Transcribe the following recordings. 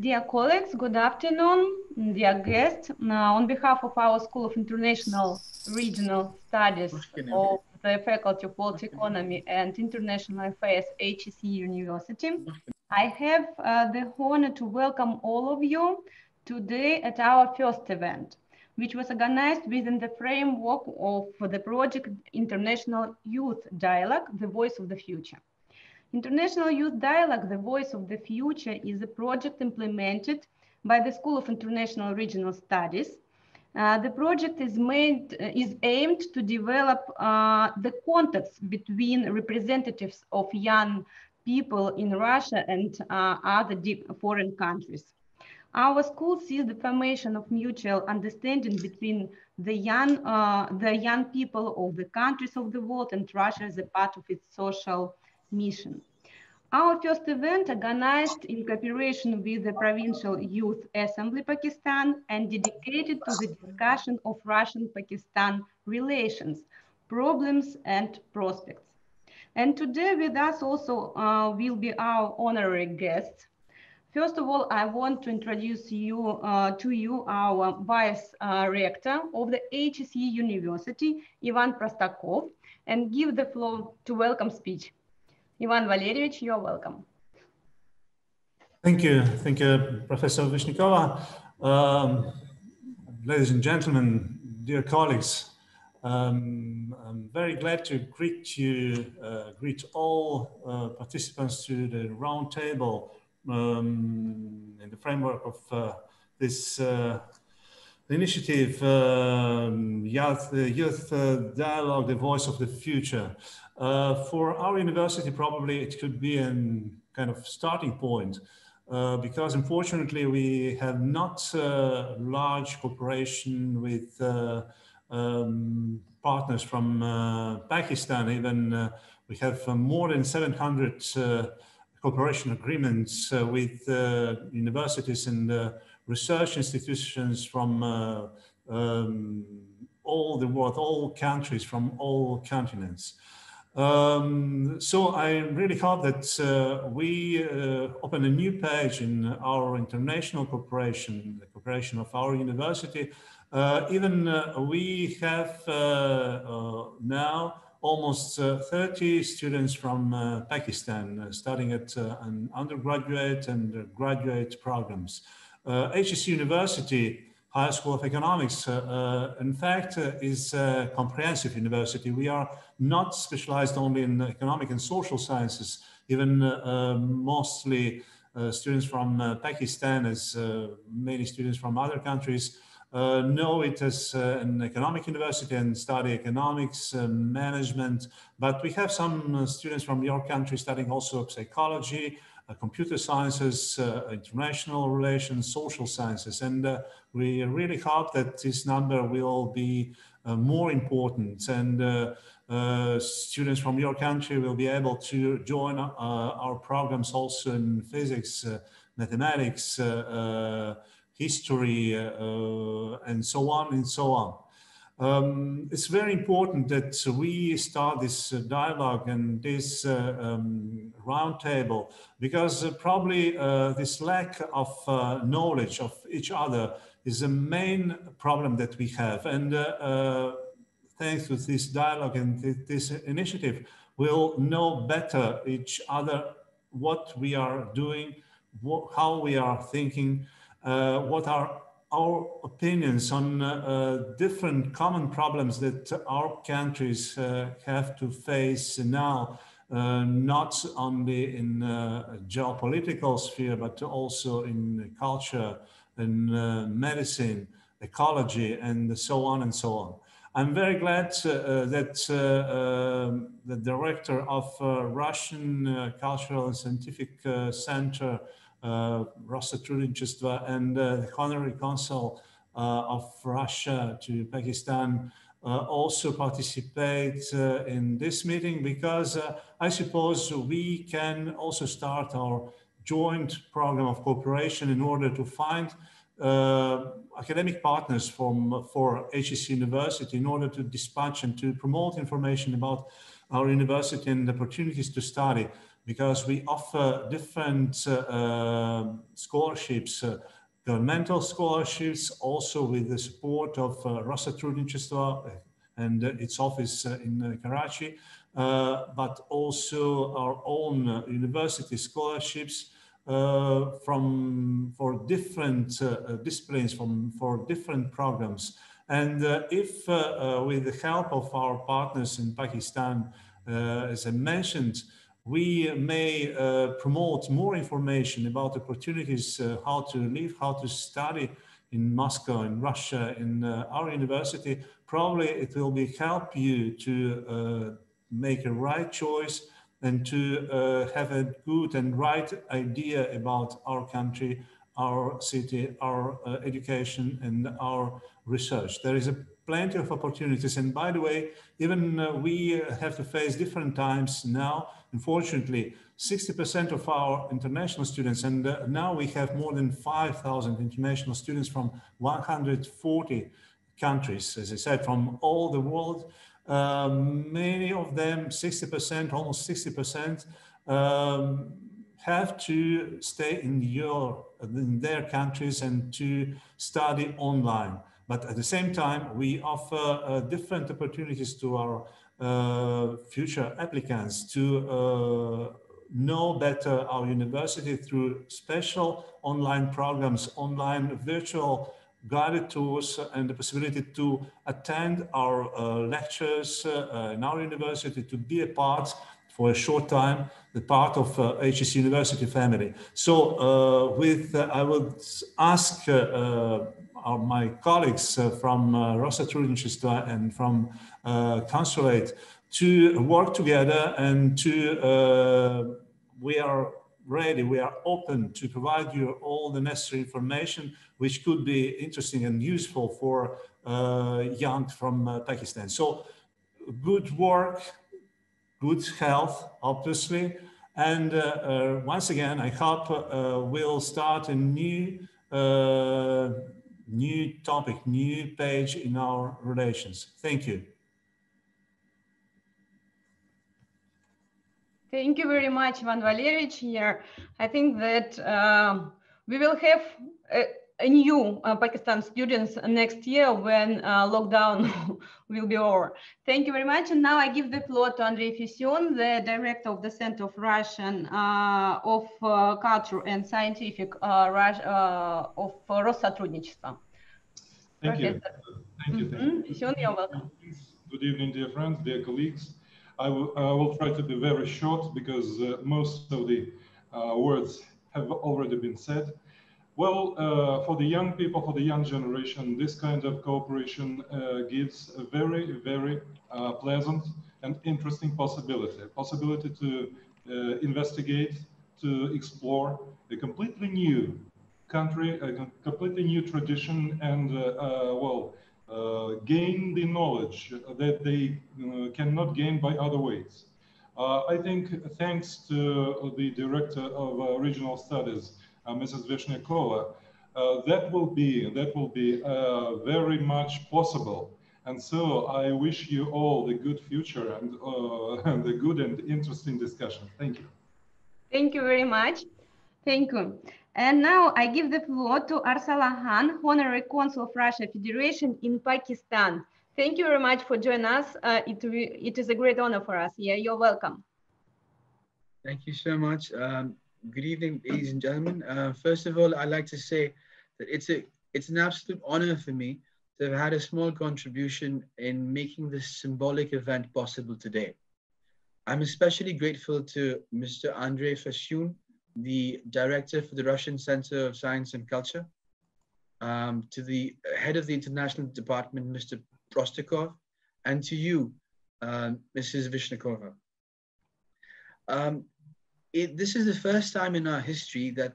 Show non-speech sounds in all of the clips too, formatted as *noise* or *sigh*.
Dear colleagues, good afternoon. Dear guests, uh, on behalf of our School of International Regional Studies of the Faculty of World Economy and International Affairs, HSE University, I have uh, the honor to welcome all of you today at our first event, which was organized within the framework of the project International Youth Dialogue, The Voice of the Future. International Youth Dialogue, The Voice of the Future is a project implemented by the School of International Regional Studies. Uh, the project is, made, uh, is aimed to develop uh, the contacts between representatives of young people in Russia and uh, other foreign countries. Our school sees the formation of mutual understanding between the young, uh, the young people of the countries of the world and Russia as a part of its social mission. Our first event organized in cooperation with the Provincial Youth Assembly Pakistan and dedicated to the discussion of Russian-Pakistan relations, problems and prospects. And today with us also uh, will be our honorary guests. First of all, I want to introduce you uh, to you our Vice uh, Rector of the HSE University, Ivan Prostakov, and give the floor to welcome speech. Ivan Valerievich, you're welcome. Thank you. Thank you, Professor Vishnyakova. Um, ladies and gentlemen, dear colleagues, um, I'm very glad to greet you, uh, greet all uh, participants to the roundtable um, in the framework of uh, this uh, initiative, um, Youth, Youth Dialogue, the Voice of the Future. Uh, for our university, probably it could be a kind of starting point uh, because unfortunately we have not uh, large cooperation with uh, um, partners from uh, Pakistan. Even we have more than 700 cooperation agreements with universities and research institutions from um, all the world, all countries, from all continents. Um, so I really hope that uh, we uh, open a new page in our international cooperation, the cooperation of our university. Uh, even uh, we have uh, uh, now almost 30 students from Pakistan studying at an undergraduate and graduate programs. HSE University Higher School of Economics, uh, uh, in fact, uh, is a comprehensive university. We are not specialized only in economic and social sciences, even mostly students from Pakistan, as many students from other countries, uh, know it as uh, an economic university and study economics, uh, management, but we have some students from your country studying also psychology, uh, computer sciences, uh, international relations, social sciences. And uh, we really hope that this number will be more important and uh, students from your country will be able to join uh, our programs also in physics, uh, mathematics, history, and so on and so on. Um, it's very important that we start this uh, dialogue and this uh, um, roundtable because uh, probably uh, this lack of uh, knowledge of each other is the main problem that we have. And uh, thanks to this dialogue and th this initiative, we'll know better each other what we are doing, how we are thinking, what are our opinions on uh, uh, different common problems that our countries uh, have to face now, uh, not only in uh, geopolitical sphere, but also in culture, in uh, medicine, ecology, and so on and so on. I'm very glad that um, the director of Russian Cultural and Scientific Center uh, Rossotrudnichestva and uh, the honorary consul uh, of Russia to Pakistan also participate in this meeting because I suppose we can also start our joint program of cooperation in order to find uh, academic partners from for HSE University in order to dispatch and to promote information about our university and the opportunities to study because we offer different uh, uh, scholarships, uh, governmental scholarships, also with the support of uh, Rossotrudnichestva and its office in Karachi, but also our own university scholarships uh, from for different uh, disciplines, from for different programs. And uh, if with the help of our partners in Pakistan, as I mentioned, we may uh, promote more information about opportunities, uh, how to live, how to study in Moscow, in Russia, in uh, our university. Probably it will be help you to make a right choice and to uh, have a good and right idea about our country, our city, our uh, education, and our research. There is a plenty of opportunities. And by the way, even uh, we have to face different times now. Unfortunately, 60% of our international students, and uh, now we have more than 5,000 international students from 140 countries, as I said, from all the world. Um, many of them, 60%, almost 60%, um, have to stay in, your, in their countries and to study online. But at the same time, we offer uh, different opportunities to our future applicants to uh, know better our university through special online programs, online virtual guided tours and the possibility to attend our uh, lectures uh, in our university, to be a part for a short time, the part of uh, HSE University family. So uh, with, uh, I would ask uh, our, my colleagues from uh, Rossotrudnichestva and from Consulate to work together and to, we are ready, we are open to provide you all the necessary information which could be interesting and useful for uh, young from uh, Pakistan. So good work, good health, obviously. And uh, uh once again, I hope uh, we'll start a new, uh, new topic, new page in our relations. Thank you. Thank you very much, Ivan Valerievich. Here, I think that um, we will have a, a new uh, Pakistan students next year when uh, lockdown *laughs* will be over. Thank you very much. And now I give the floor to Andrei Fesyun, the director of the Center of Russian uh, of uh, Culture and Scientific uh, Rus uh, of uh, Россотрудничества. Thank Professor. you. Thank you. Thank you. Mm-hmm. Fesyun, you're welcome. Good evening, dear friends, dear colleagues. I will, I will try to be very short because uh, most of the uh, words have already been said. Well, uh, for the young people, for the young generation, this kind of cooperation uh, gives a very, very uh, pleasant and interesting possibility. Possibility to uh, investigate, to explore a completely new country, a completely new tradition, and well, uh, gain the knowledge that they uh, cannot gain by other ways. Uh, I think thanks to the director of regional studies, Mrs. Vishnyakova, that will be that will be very much possible. And so I wish you all the good future and, uh, *laughs* and the good and interesting discussion. Thank you. Thank you very much. Thank you. And now I give the floor to Arsalan Khan, Honorary Consul of Russia Federation in Pakistan. Thank you very much for joining us. Uh, it, it is a great honor for us. Yeah, you're welcome. Thank you so much. Um, good evening, ladies and gentlemen. Uh, first of all, I'd like to say that it's a it's an absolute honor for me to have had a small contribution in making this symbolic event possible today. I'm especially grateful to Mr. Andrei Fesyun, the director for the Russian Center of Science and Culture, um, to the head of the international department, Mr. Prostakov, and to you, um, Mrs. Vishnyakova. Um, it, this is the first time in our history that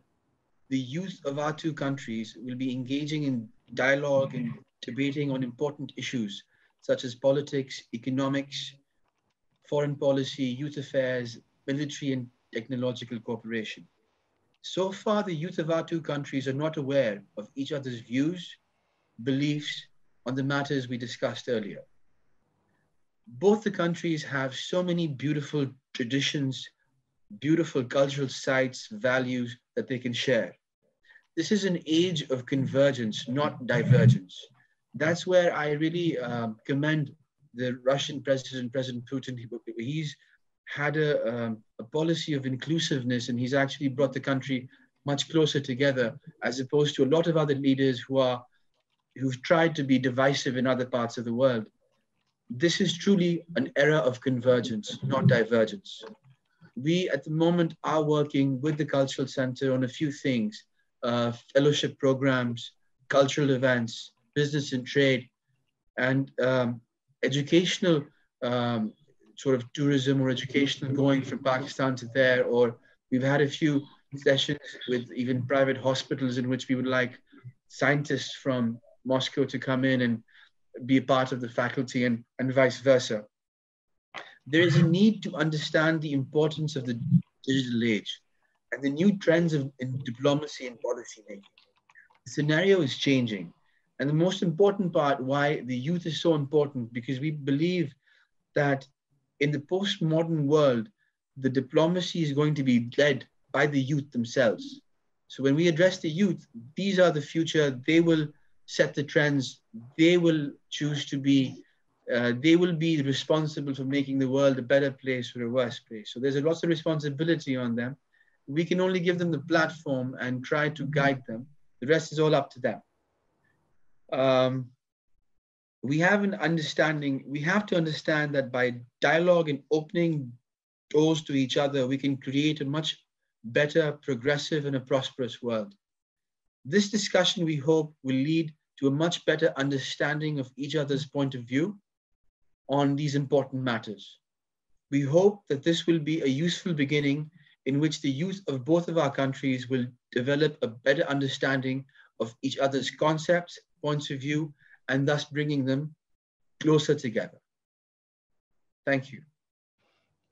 the youth of our two countries will be engaging in dialogue and debating on important issues such as politics, economics, foreign policy, youth affairs, military and technological cooperation. So far, the youth of our two countries are not aware of each other's views, beliefs on the matters we discussed earlier. Both the countries have so many beautiful traditions, beautiful cultural sites, values that they can share. This is an age of convergence, not divergence. That's where I really um, commend the Russian president, President Putin. He's had a, um, a policy of inclusiveness and he's actually brought the country much closer together as opposed to a lot of other leaders who are who've tried to be divisive in other parts of the world. This is truly an era of convergence, not divergence. We at the moment are working with the Cultural Center on a few things, uh, fellowship programs, cultural events, business and trade, and um, educational um, sort of tourism or educational going from Pakistan to there, or we've had a few sessions with even private hospitals in which we would like scientists from Moscow to come in and be a part of the faculty and, and vice versa. There is a need to understand the importance of the digital age and the new trends of, in diplomacy and policy making. The scenario is changing. And the most important part why the youth is so important because we believe that in the postmodern world, the diplomacy is going to be led by the youth themselves. So when we address the youth, these are the future. They will set the trends. They will choose to be, uh, they will be responsible for making the world a better place or a worse place. So there's a lot of responsibility on them. We can only give them the platform and try to guide them. The rest is all up to them. Um, we have an understanding, we have to understand that by dialogue and opening doors to each other, we can create a much better, progressive, and a prosperous world. This discussion, we hope, will lead to a much better understanding of each other's point of view on these important matters. We hope that this will be a useful beginning in which the youth of both of our countries will develop a better understanding of each other's concepts, points of view, and thus bringing them closer together. Thank you.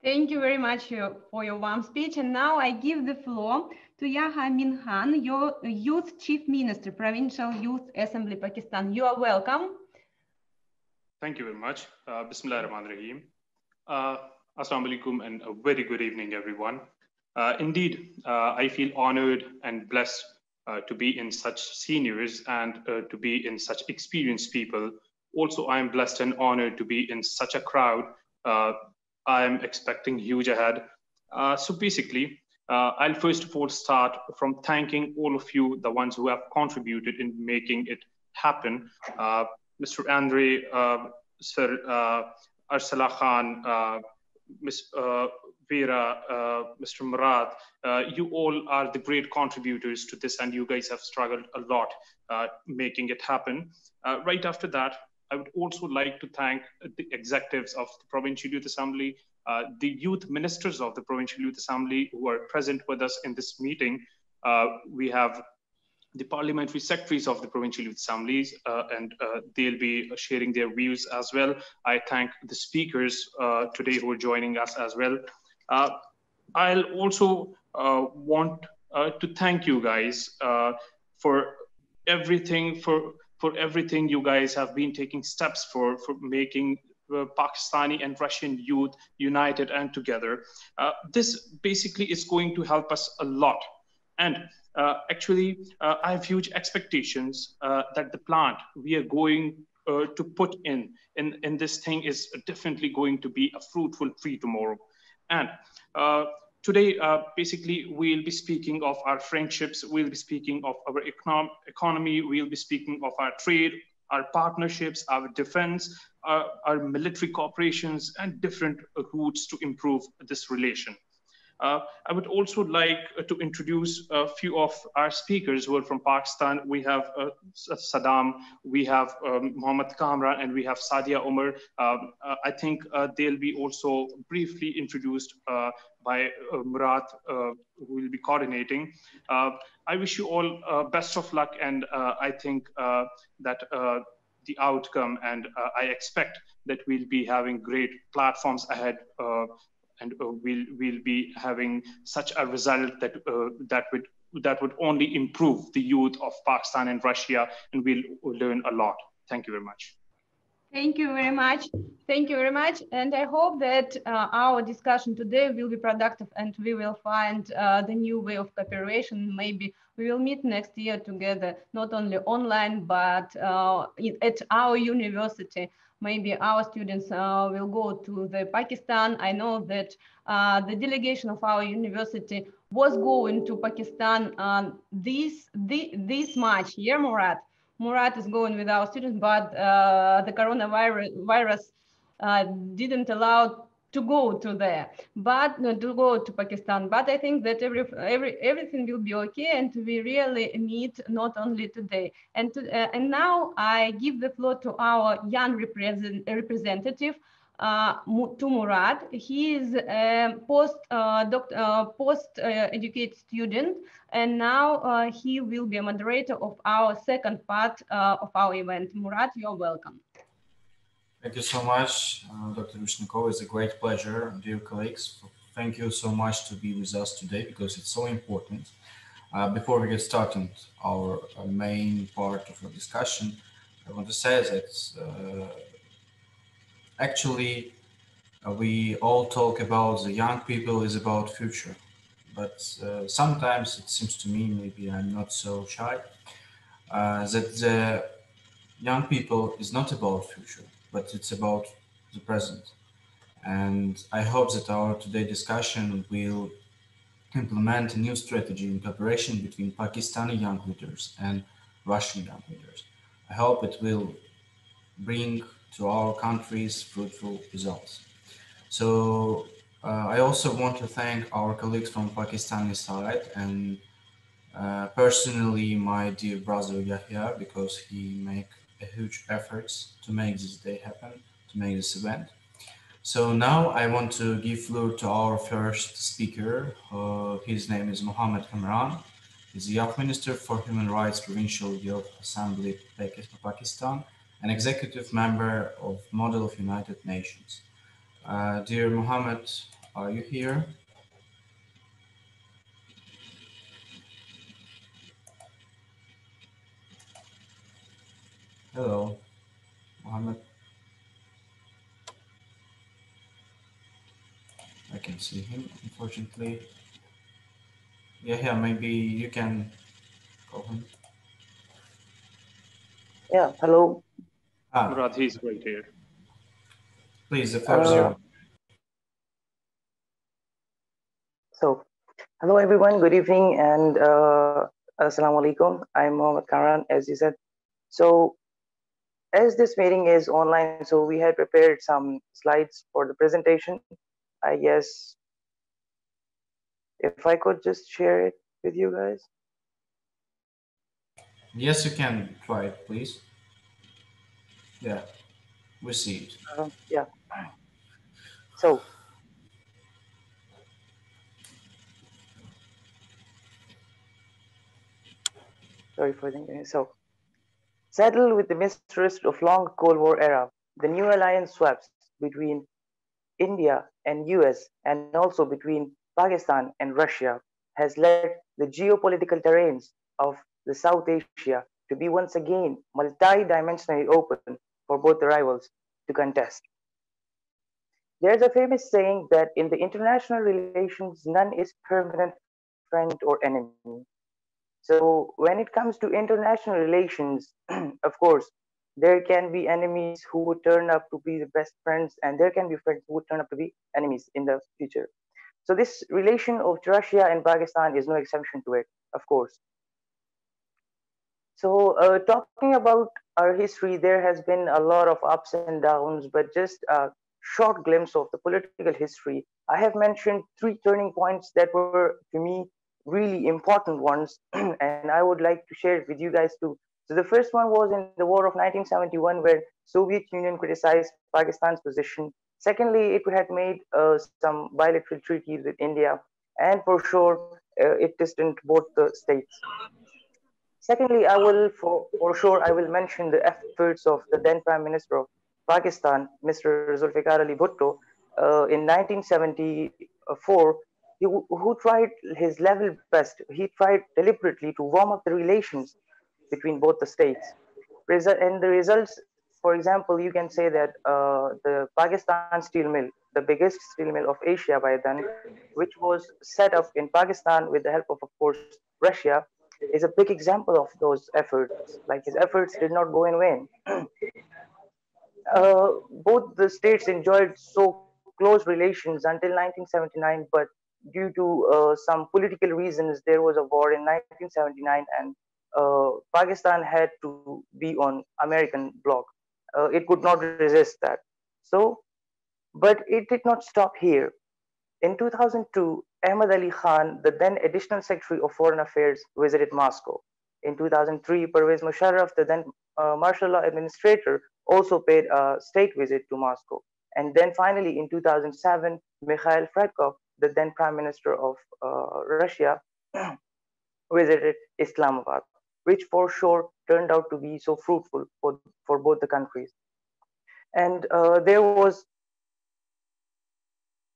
Thank you very much uh, for your warm speech. And now I give the floor to Yahya Minhan, your Youth Chief Minister, Provincial Youth Assembly, Pakistan. You are welcome. Thank you very much. Uh, Bismillah ar-Rahman rahim uh, Assalamu alaikum and a very good evening, everyone. Uh, indeed, uh, I feel honored and blessed uh, to be in such seniors and uh, to be in such experienced people. Also, I am blessed and honored to be in such a crowd. Uh, I am expecting huge ahead. Uh, so basically, uh, I'll first of all start from thanking all of you, the ones who have contributed in making it happen. Uh, Mr. Andre, Sir Arsalan Khan, Ms. Uh, Mr. Murad, uh, you all are the great contributors to this, and you guys have struggled a lot uh, making it happen. Right after that, I would also like to thank the executives of the Provincial Youth Assembly, uh, the youth ministers of the Provincial Youth Assembly who are present with us in this meeting. Uh, we have the parliamentary secretaries of the provincial youth assemblies, uh, and they'll be sharing their views as well. I thank the speakers today who are joining us as well. Uh, I'll also uh, want uh, to thank you guys for everything for for everything you guys have been taking steps for for making uh, Pakistani and Russian youth united and together. Uh, this basically is going to help us a lot. And uh, actually, I have huge expectations that the plant we are going to put in, in in this thing is definitely going to be a fruitful tree tomorrow. And uh, today, uh, basically, we'll be speaking of our friendships, we'll be speaking of our econom economy, we'll be speaking of our trade, our partnerships, our defense, our, our military cooperations, and different routes to improve this relation. Uh, I would also like uh, to introduce a few of our speakers who are from Pakistan. We have uh, Saddam, we have um, Mohammad Kamran, and we have Sadia Umar. Um, uh, I think uh, they'll be also briefly introduced uh, by Murat, who will be coordinating. I wish you all best of luck, and I think that the outcome, and I expect that we'll be having great platforms ahead and uh, we'll we'll be having such a result that uh, that would that would only improve the youth of Pakistan and Russia, and we'll learn a lot. Thank you very much. Thank you very much. Thank you very much. And I hope that uh, our discussion today will be productive and we will find uh, the new way of cooperation. Maybe we will meet next year together, not only online, but uh, at our university. Maybe our students uh, will go to the Pakistan. I know that uh, the delegation of our university was going to Pakistan um, this, this, this March. Yeah, Murat? Murat is going with our students, but uh, the coronavirus virus, didn't allow to go to there, but uh, to go to Pakistan. But I think that every, every everything will be okay, and we really meet not only today. And to, uh, and now I give the floor to our young represent, representative, uh, to Murad. He is a post uh, uh, post uh, educated student, and now uh, he will be a moderator of our second part uh, of our event. Murad, you're welcome. Thank you so much, Dr. Vishnyakova. It's a great pleasure, dear colleagues. Thank you so much to be with us today because it's so important. before we get started, our main part of our discussion, I want to say that actually uh, we all talk about the young people is about future but uh, sometimes it seems to me maybe i'm not so shy uh, that the young people is not about future but it's about the present and i hope that our today discussion will implement a new strategy in cooperation between pakistani young leaders and russian young leaders i hope it will bring to our countries fruitful results. So uh, I also want to thank our colleagues from Pakistani side and uh, personally my dear brother Yahya because he make a huge efforts to make this day happen, to make this event. So now I want to give floor to our first speaker. Uh, his name is Mohammed Kamran. He's the Youth Minister for Human Rights Provincial Youth Assembly, Pakistan and executive member of Model of United Nations. Uh, dear Mohammed, are you here? Hello, Mohammed. I can see him, unfortunately. Yeah, yeah, maybe you can call him. Yeah, hello. Ah. Murad, he's right here. Please, the floor is yours. So, hello everyone, good evening and uh, Assalamu alaikum. I'm Mohammed Kamran, as you said. So, as this meeting is online, so we had prepared some slides for the presentation. I guess if I could just share it with you guys. Yes, you can try it, please. Yeah, received. Uh, yeah. So, sorry for the so settled with the mistrust of long Cold War era, the new alliance swaps between India and US and also between Pakistan and Russia has led the geopolitical terrains of the South Asia to be once again multi-dimensionally open for both the rivals to contest. There's a famous saying that in the international relations, none is permanent friend or enemy. So when it comes to international relations, *clears throat* of course, there can be enemies who would turn up to be the best friends, and there can be friends who would turn up to be enemies in the future. So this relation of Russia and Pakistan is no exception to it, of course. So uh, talking about our history, there has been a lot of ups and downs, but just a short glimpse of the political history. I have mentioned three turning points that were, to me, really important ones, *clears throat* and I would like to share it with you guys too. So the first one was in the war of 1971, where Soviet Union criticized Pakistan's position. Secondly, it had made uh, some bilateral treaties with India, and for sure, uh, it distanced both the states. Secondly, I will, for, for sure, I will mention the efforts of the then Prime Minister of Pakistan, Mr. Zulfikar Ali Bhutto. Uh, in 1974, who tried his level best. He tried deliberately to warm up the relations between both the states. And the results, for example, you can say that uh, the Pakistan steel mill, the biggest steel mill of Asia by then, which was set up in Pakistan with the help of, of course, Russia, is a big example of those efforts. Like his efforts did not go in vain. *clears throat* uh, both the states enjoyed so close relations until 1979, but due to uh, some political reasons, there was a war in 1979 and uh, Pakistan had to be on American block. Uh, it could not resist that. So, but it did not stop here. In 2002, Ahmad Ali Khan, the then additional secretary of foreign affairs, visited Moscow. In 2003, Pervez Musharraf, the then uh, martial law administrator, also paid a state visit to Moscow. And then finally, in 2007, Mikhail Fradkov, the then prime minister of uh, Russia, *clears throat* visited Islamabad, which for sure turned out to be so fruitful for, for both the countries. And uh, there was,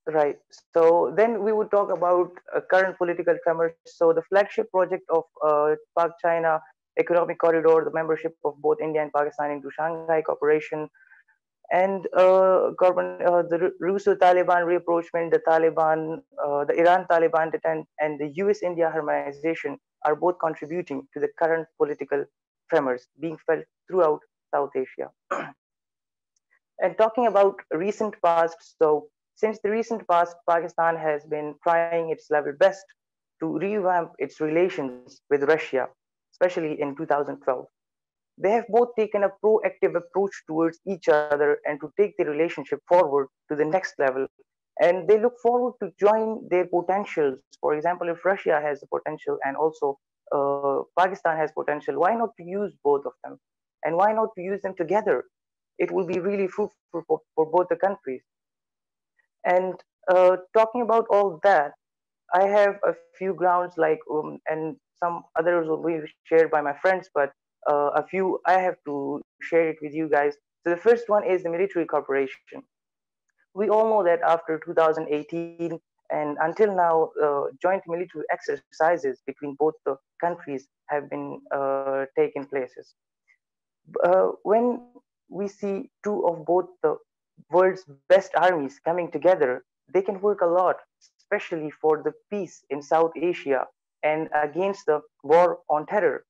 right, so then we would talk about uh, current political tremors. So the flagship project of uh, Pak-China Economic Corridor, the membership of both India and Pakistan into Shanghai Cooperation, and uh, uh, the Russo-Taliban rapprochement, the Taliban, uh, the Iran-Taliban detent, and the U.S.-India harmonization are both contributing to the current political tremors being felt throughout South Asia. *clears throat* and talking about recent past, so since the recent past, Pakistan has been trying its level best to revamp its relations with Russia, especially in 2012 they have both taken a proactive approach towards each other and to take the relationship forward to the next level. And they look forward to join their potentials. For example if russia has the potential and also uh, pakistan has potential why not to use both of them? And why not to use them together? It will be really fruitful for, for both the countries. And uh, talking about all that i have a few grounds like um, and some others will be shared by my friends but uh, a few I have to share it with you guys. So the first one is the military cooperation. We all know that after 2018 and until now, uh, joint military exercises between both the countries have been uh, taking places. Uh, when we see two of both the world's best armies coming together, they can work a lot, especially for the peace in South Asia and against the war on terror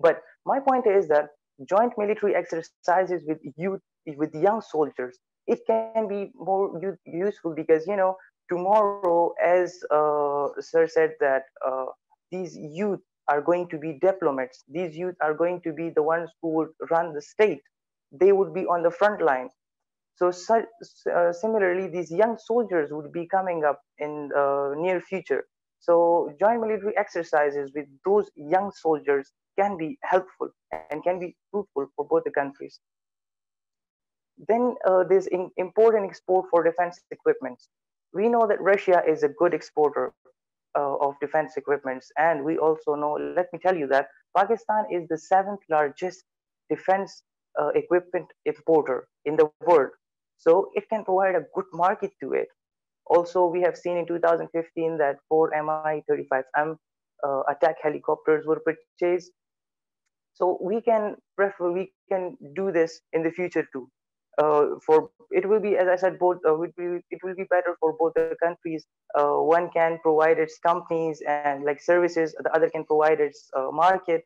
but my point is that joint military exercises with youth, with young soldiers, it can be more useful because, you know, tomorrow, as uh, Sir said that uh, these youth are going to be diplomats, these youth are going to be the ones who would run the state. They would be on the front line. So uh, similarly, these young soldiers would be coming up in the near future. So joint military exercises with those young soldiers can be helpful and can be fruitful for both the countries. Then uh, there's import and export for defense equipment. We know that Russia is a good exporter uh, of defense equipments. And we also know, let me tell you that Pakistan is the seventh largest defense uh, equipment importer in the world. So it can provide a good market to it. Also, we have seen in 2015 that four Mi-35M uh, attack helicopters were purchased so we can prefer, we can do this in the future too. Uh, for it will be, as I said, both uh, it, will, it will be better for both the countries. Uh, one can provide its companies and like services, the other can provide its uh, market.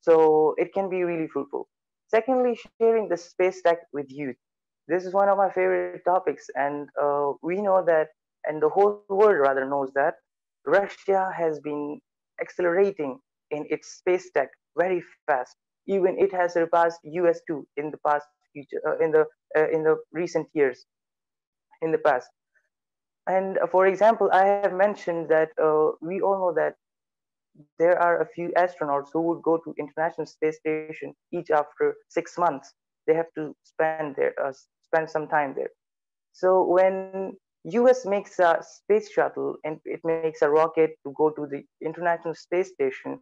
So it can be really fruitful. Secondly, sharing the space tech with youth. This is one of my favorite topics, and uh, we know that, and the whole world rather knows that Russia has been accelerating in its space tech very fast. Even it has surpassed US too in the past future, uh, in the uh, in the recent years, in the past. And uh, for example, I have mentioned that uh, we all know that there are a few astronauts who would go to International Space Station each after six months. They have to spend there uh, spend some time there. So when US makes a space shuttle and it makes a rocket to go to the International Space Station,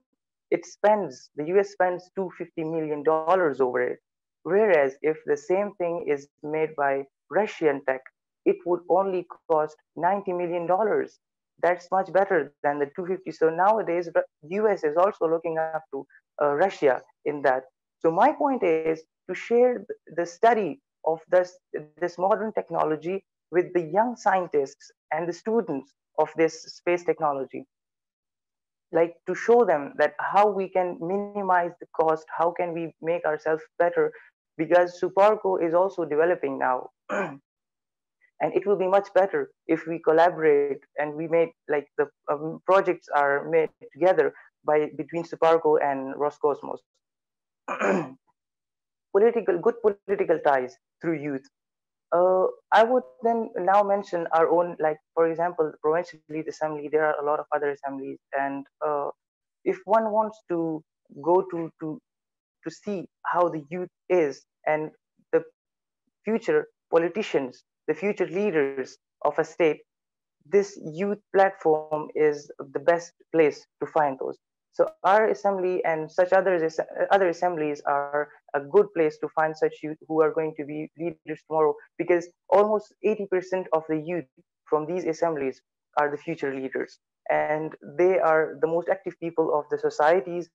it spends the us spends 250 million dollars over it. Whereas if the same thing is made by russian tech it would only cost 90 million dollars. That's much better than the 250 so nowadays us is also looking up to uh, russia in that. So my point is to share the study of this this modern technology with the young scientists and the students of this space technology like to show them that how we can minimize the cost how can we make ourselves better because SUPARCO is also developing now. *clears throat* And it will be much better if we collaborate and we made like the um, projects are made together by between SUPARCO and roscosmos. *clears throat* Political good political ties through youth uh, I would then now mention our own, like for example, the provincial lead assembly. There are a lot of other assemblies, and uh, if one wants to go to to to see how the youth is and the future politicians, the future leaders of a state, this youth platform is the best place to find those. So our assembly and such others, other assemblies are a good place to find such youth who are going to be leaders tomorrow because almost 80% of the youth from these assemblies are the future leaders and they are the most active people of the societies.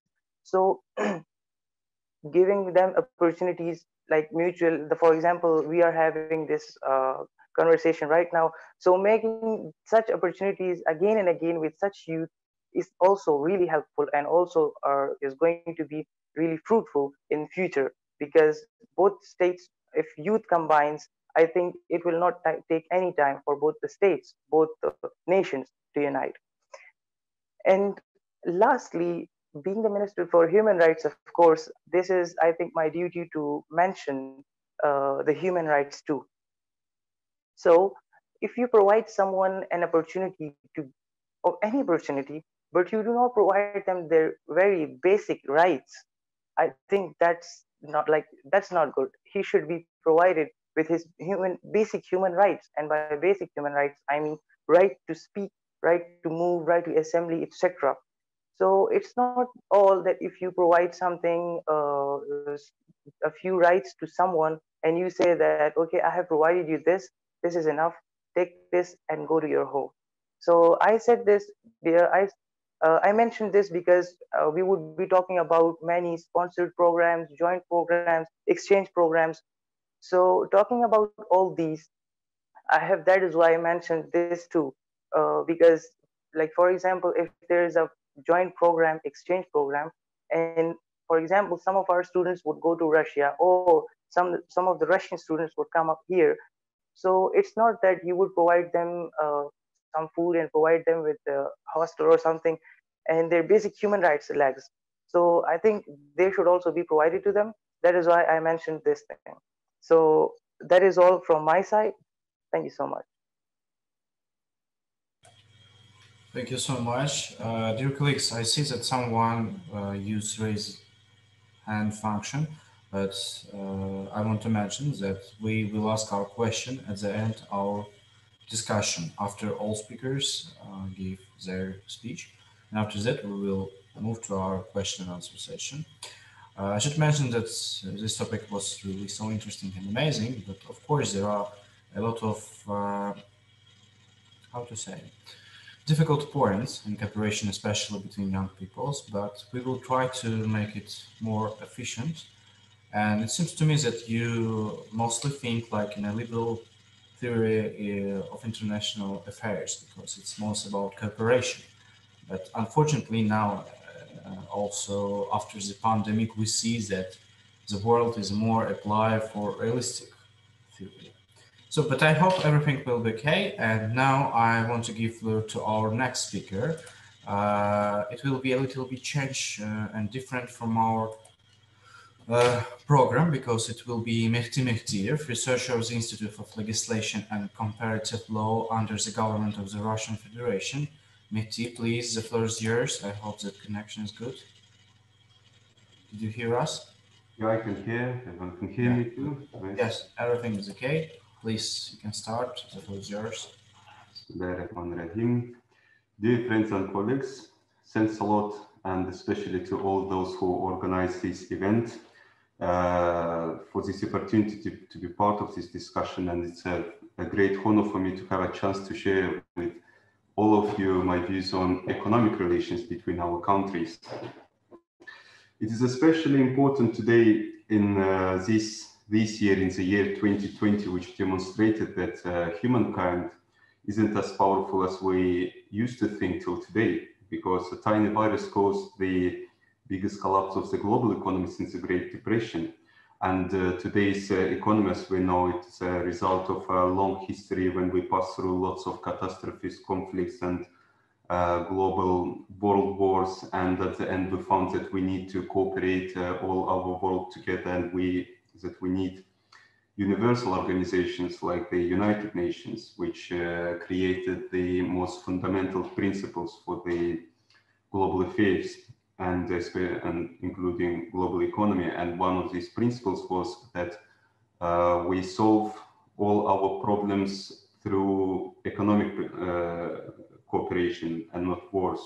So *clears throat* giving them opportunities like mutual, the, for example, we are having this uh, conversation right now. So making such opportunities again and again with such youth is also really helpful and also uh, is going to be really fruitful in future because both states if youth combines i think it will not take any time for both the states both the nations to unite. And lastly being the minister for human rights of course this is i think my duty to mention uh, the human rights too. So if you provide someone an opportunity to or any opportunity but you do not provide them their very basic rights. I think that's not like that's not good. He should be provided with his human basic human rights. And by basic human rights i mean right to speak right to move right to assembly etc so it's not all that if you provide something uh, a few rights to someone and you say that okay i have provided you this this is enough. Take this and go to your home. So i said this dear i uh, I mentioned this because uh, we would be talking about many sponsored programs, joint programs, exchange programs. So talking about all these, I have that is why I mentioned this too, uh, because like for example, if there is a joint program, exchange program, and for example, some of our students would go to Russia or some some of the Russian students would come up here. So it's not that you would provide them uh, some food and provide them with a hostel or something and their basic human rights legs. So I think they should also be provided to them. That is why I mentioned this thing. So that is all from my side. Thank you so much. Thank you so much. Uh, dear colleagues, I see that someone uh, used raise hand function, but uh, I want to mention that we will ask our question at the end of our discussion after all speakers uh, give their speech. And after that, we will move to our question and answer session. Uh, I should mention that this topic was really so interesting and amazing, but of course there are a lot of, uh, how to say, difficult points in cooperation, especially between young peoples, but we will try to make it more efficient. And it seems to me that you mostly think like in a liberal theory uh, of international affairs because it's most about cooperation. But unfortunately now, uh, also after the pandemic, we see that the world is more applied for realistic theory. So, but I hope everything will be okay. And now I want to give floor to our next speaker. Uh, it will be a little bit changed uh, and different from our uh, program because it will be Mehdi Mehdiyev, researcher of the Institute of Legislation and Comparative Law under the government of the Russian Federation. Mehdi, please, the floor is yours. I hope the connection is good. Did you hear us? Yeah, I can hear. Everyone can hear yeah. me too. Nice. Yes, everything is okay. Please, you can start. The floor is yours. Dear friends and colleagues, thanks a lot and especially to all those who organize this event uh, for this opportunity to, to, be part of this discussion. And it's a a great honor for me to have a chance to share with all of you my views on economic relations between our countries. It is especially important today in uh, this this year, in the year 2020, which demonstrated that uh, humankind isn't as powerful as we used to think till today, because a tiny virus caused the biggest collapse of the global economy since the Great Depression. And uh, today's uh, economy, as we know, it's a result of a long history when we passed through lots of catastrophes, conflicts, and uh, global world wars. And at the end, we found that we need to cooperate uh, all our world together, and we that we need universal organizations like the United Nations, which uh, created the most fundamental principles for the global affairs and, and including global economy. And one of these principles was that uh, we solve all our problems through economic uh, cooperation and not wars.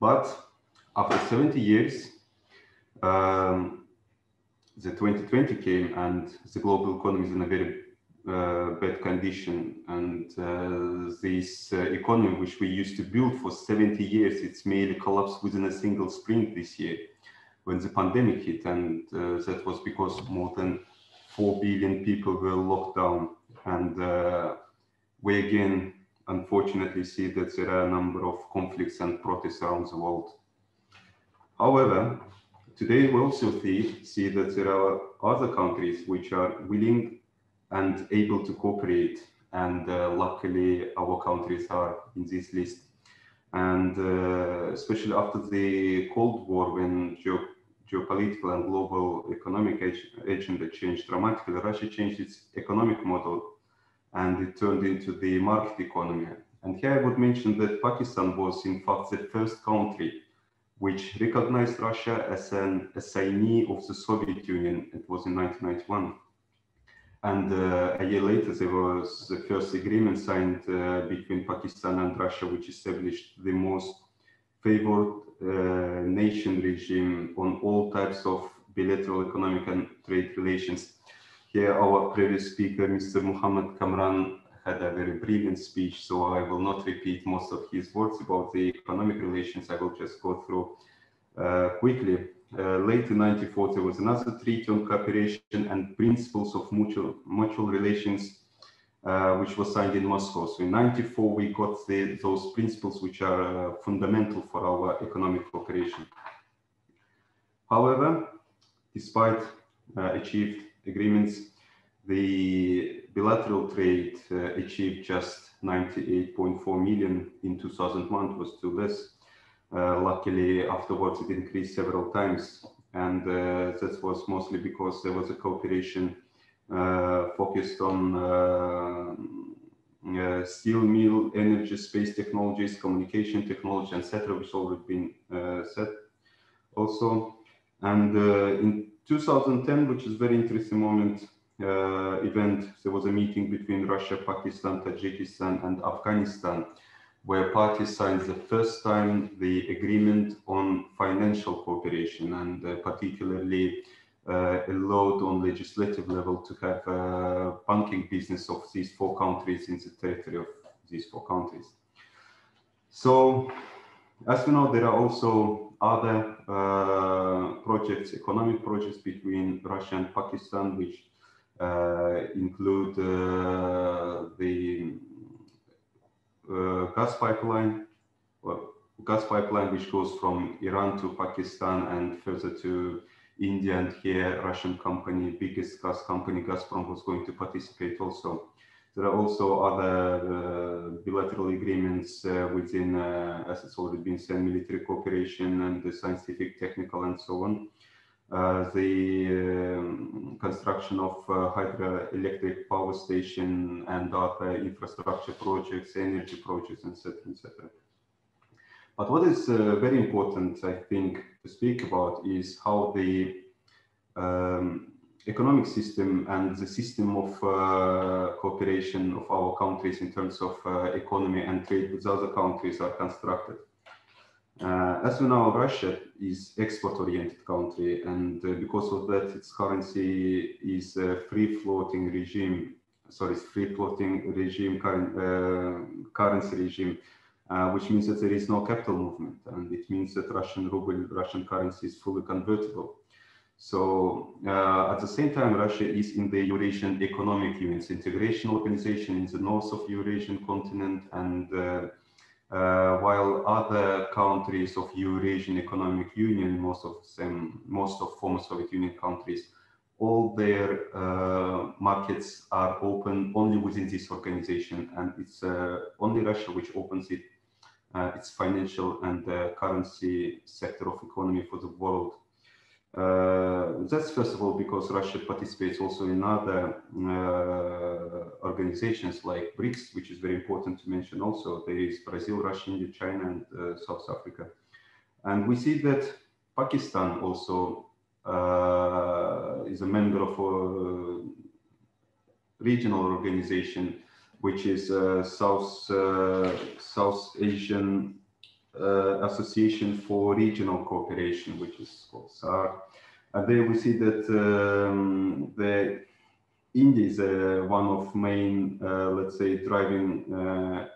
But after 70 years, um, the 2020 came and the global economy is in a very bad condition. And uh, this uh, economy which we used to build for 70 years it's merely collapsed within a single spring this year when the pandemic hit. And uh, that was because more than 4 billion people were locked down. And uh, we again unfortunately see that there are a number of conflicts and protests around the world. However today we also see, see that there are other countries which are willing and able to cooperate. And uh, luckily, our countries are in this list. And uh, especially after the Cold War, when geo geopolitical and global economic agenda changed dramatically, Russia changed its economic model and it turned into the market economy. And here I would mention that Pakistan was in fact the first country which recognized Russia as an assignee of the Soviet Union. It was in 1991. And uh, a year later, there was the first agreement signed uh, between Pakistan and Russia, which established the most favored uh, nation regime on all types of bilateral economic and trade relations. Here, our previous speaker, Mr. Muhammad Kamran, had a very brilliant speech, so I will not repeat most of his words about the economic relations. I will just go through uh, quickly. Uh, late in 94, there was another treaty on cooperation and principles of mutual, mutual relations, uh, which was signed in Moscow. So in 94, we got the, those principles which are uh, fundamental for our economic cooperation. However, despite uh, achieved agreements, the bilateral trade uh, achieved just 98.4 million in 2001, was too less. Uh, luckily, afterwards it increased several times, and uh, that was mostly because there was a cooperation uh, focused on uh, uh, steel mill, energy, space technologies, communication technology, etc., which already been said also. And in 2010, which is very interesting moment, uh, event, there was a meeting between Russia, Pakistan, Tajikistan, and Afghanistan, where parties signed the first time the agreement on financial cooperation and uh, particularly uh, allowed on legislative level to have a banking business of these four countries in the territory of these four countries. So, as we know, there are also other uh, projects, economic projects between Russia and Pakistan, which uh, include uh, the uh, gas pipeline, well, gas pipeline which goes from Iran to Pakistan and further to India and here Russian company, biggest gas company Gazprom was going to participate also. There are also other uh, bilateral agreements uh, within, uh, as it's already been said, military cooperation and the scientific, technical and so on. Uh, the um, construction of uh, hydroelectric power station and other infrastructure projects, energy projects, etc., etc. But what is uh, very important, I think, to speak about is how the um, economic system and the system of uh, cooperation of our countries in terms of uh, economy and trade with other countries are constructed. Uh, as we know, Russia is export-oriented country, and uh, because of that, its currency is a free-floating regime, sorry, free floating regime, current, uh, currency regime, uh, which means that there is no capital movement, and it means that Russian ruble, Russian currency is fully convertible. So uh, at the same time, Russia is in the Eurasian Economic Union, integration organization in the north of Eurasian continent, and uh, uh, while other countries of Eurasian Economic Union, most of them, most of former Soviet Union countries, all their uh, markets are open only within this organization, and it's uh, only Russia which opens it, uh, its financial and currency sector of economy for the world. Uh, that's first of all because Russia participates also in other uh, organizations like BRICS, which is very important to mention also. There is Brazil, Russia, India, China, and uh, South Africa. And we see that Pakistan also is a member of a regional organization, which is South, South Asian Association for Regional Cooperation, which is called SAARC. And there we see that um, the India is uh, one of main, uh, let's say, driving uh,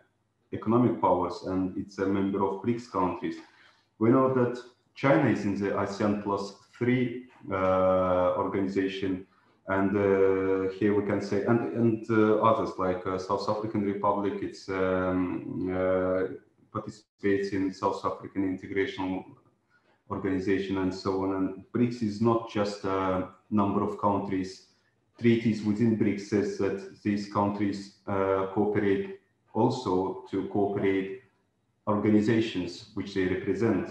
economic powers, and it's a member of BRICS countries. We know that China is in the ASEAN plus three uh, organization. And uh, here we can say, and, and uh, others like South African Republic, it's um, participates in South African integration organization and so on. And BRICS is not just a number of countries. Treaties within BRICS says that these countries uh, cooperate also to cooperate organizations which they represent.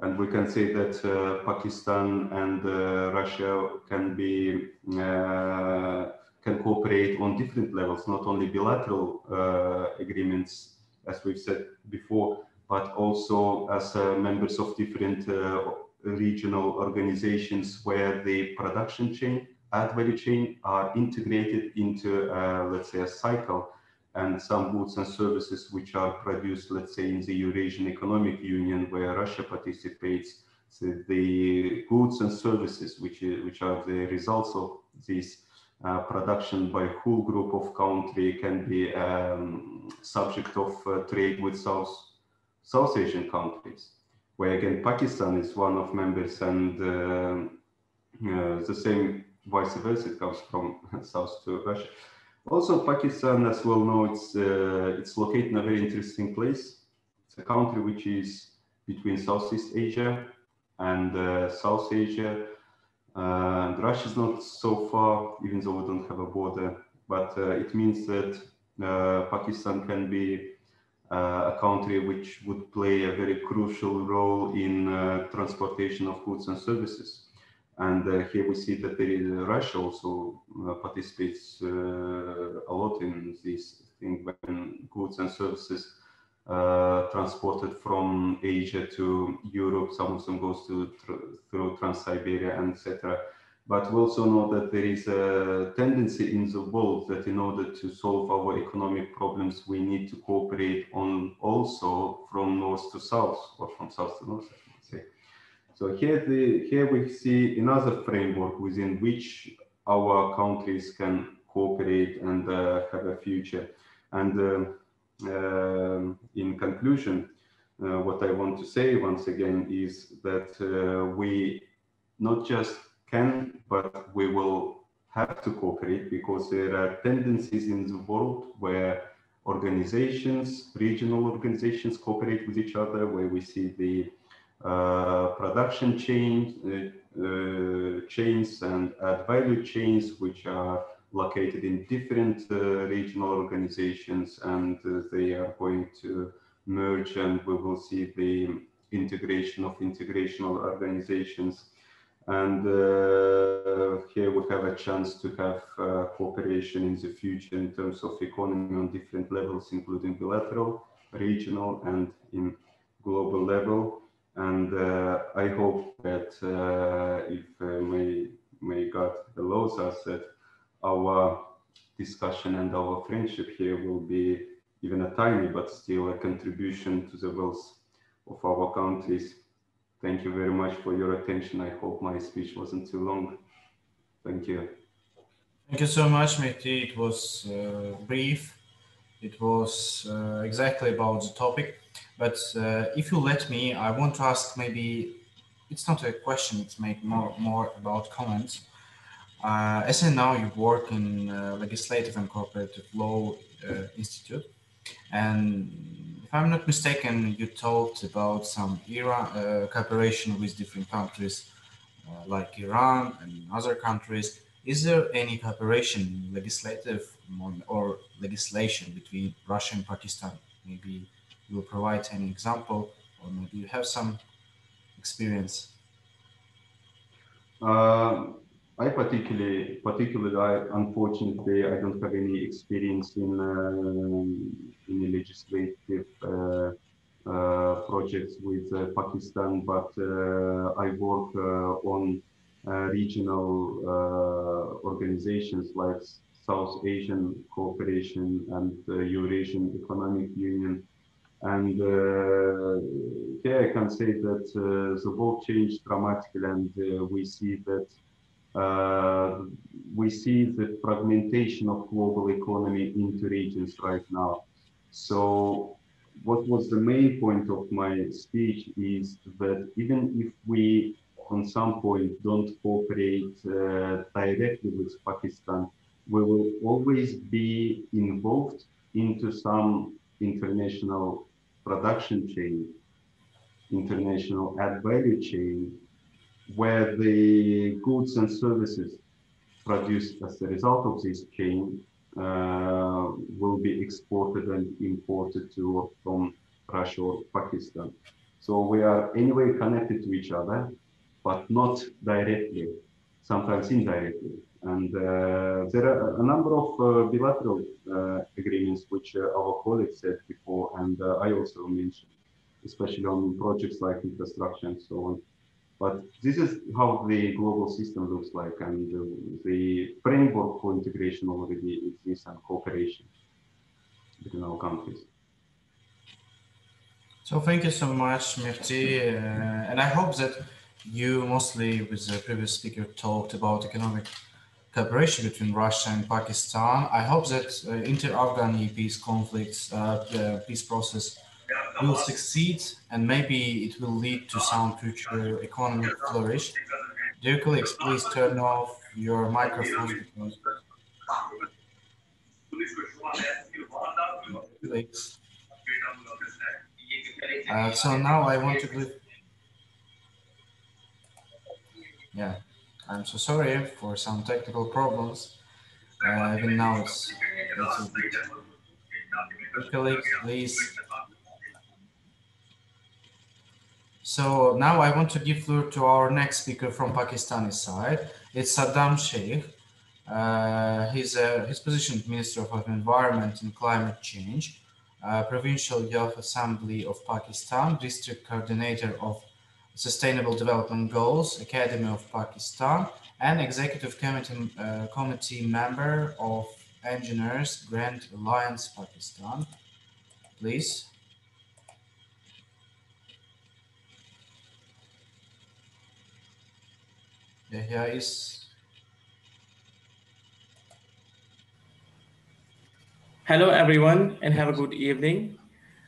And we can say that uh, Pakistan and uh, Russia can be uh, can cooperate on different levels, not only bilateral uh, agreements, as we've said before, but also as uh, members of different uh, regional organizations where the production chain, add value chain are integrated into, uh, let's say, a cycle and some goods and services which are produced, let's say, in the Eurasian Economic Union, where Russia participates. So the goods and services, which, uh, which are the results of this uh, production by whole group of country, can be um, subject of uh, trade with South South Asian countries, where again Pakistan is one of members, and uh, uh the same vice versa. It comes from *laughs* South to Russia. Also, Pakistan, as well know, it's uh, it's located in a very interesting place. It's a country which is between Southeast Asia and South Asia. Uh, and Russia is not so far, even though we don't have a border. But uh, it means that uh, Pakistan can be uh, a country which would play a very crucial role in transportation of goods and services. And uh, here we see that there is, uh, Russia also uh, participates a lot in this thing when goods and services transported from Asia to Europe. Some of them goes to through Trans-Siberia and etc. But we also know that there is a tendency in the world that in order to solve our economic problems, we need to cooperate on also from north to south or from south to north. So here, the, here we see another framework within which our countries can cooperate and uh, have a future. And uh, uh, in conclusion, uh, what I want to say once again is that uh, we not just can, but we will have to cooperate because there are tendencies in the world where organizations, regional organizations cooperate with each other, where we see the uh, production chain, uh, uh, chains and add value chains, which are located in different regional organizations, and they are going to merge, and we will see the integration of integrational organizations. And uh, here we have a chance to have uh, cooperation in the future in terms of economy on different levels, including bilateral, regional, and in global level. And uh, I hope that uh, if uh, may, may God allows us that our discussion and our friendship here will be even a tiny but still a contribution to the wealth of our countries. Thank you very much for your attention. I hope my speech wasn't too long. Thank you. Thank you so much, Mehdi. It was uh, brief. It was uh, exactly about the topic. But uh, if you let me, I want to ask maybe it's not a question. It's maybe more more about comments. Uh, as I know, you work in uh, Legislative and Comparative Law uh, Institute, and if I'm not mistaken, you talked about some Iran cooperation with different countries like Iran and other countries is there any cooperation, legislative or legislation between Russia and Pakistan? Maybe you will provide any example, or maybe you have some experience. Uh, I particularly, particularly, I, unfortunately, I don't have any experience in uh, in legislative uh, uh, projects with uh, Pakistan, but uh, I work on uh, regional uh, organizations like South Asian Cooperation and Eurasian Economic Union. And here I can say that the world changed dramatically, and we see that we see the fragmentation of global economy into regions right now. So what was the main point of my speech is that even if we on some point don't cooperate uh, directly with Pakistan, we will always be involved into some international production chain, international add value chain, where the goods and services produced as a result of this chain uh, will be exported and imported to or from Russia or Pakistan. So we are anyway connected to each other but not directly, sometimes indirectly. And uh, there are a number of uh, bilateral uh, agreements which uh, our colleagues said before, and uh, I also mentioned, especially on projects like infrastructure and so on. But this is how the global system looks like, and uh, the framework for integration already exists and cooperation between our countries. So thank you so much, Mehdi, and I hope that you mostly, with the previous speaker, talked about economic cooperation between Russia and Pakistan. I hope that uh, inter-Afghan peace conflicts, uh, the peace process will succeed and maybe it will lead to some future economic flourish. Dear colleagues, please turn off your microphones because uh, so now I want to give yeah, I'm so sorry for some technical problems. Uh, even now it's, it's colleagues, please. So now I want to give floor to our next speaker from Pakistani side. It's Saddam Sheikh. Uh, he's uh, his position Minister of Environment and Climate Change, uh, Provincial Youth Assembly of Pakistan, District Coordinator of Sustainable Development Goals, Academy of Pakistan, and Executive Committee, uh, committee member of Engineers Grand Alliance Pakistan. Please. Yeah, here is. Hello, everyone, and have a good evening.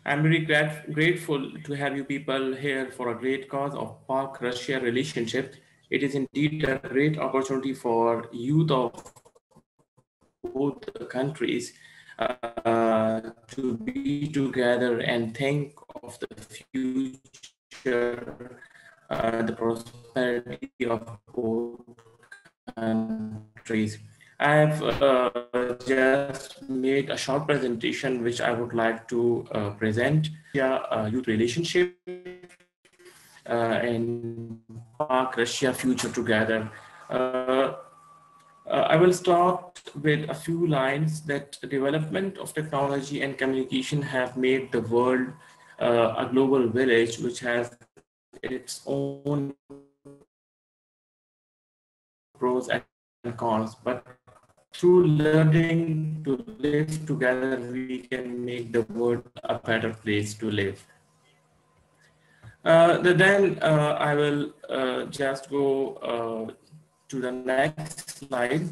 I'm very grat grateful to have you people here for a great cause of Pak Russia relationship. It is indeed a great opportunity for youth of both countries uh, to be together and think of the future, uh, the prosperity of both countries. I have uh, just made a short presentation which I would like to uh, present. Yeah, uh, youth relationship uh, and Pak Russia future together. Uh, I will start with a few lines that development of technology and communication have made the world a global village which has its own pros and cons, but through learning to live together, we can make the world a better place to live. Uh, then uh, I will uh, just go uh, to the next slide.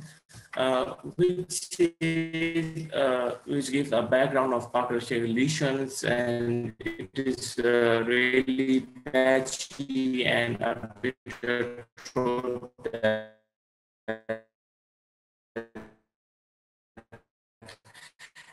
Uh, which is, uh, which gives a background of Pak-Russia relations, and it is uh, really patchy and a bit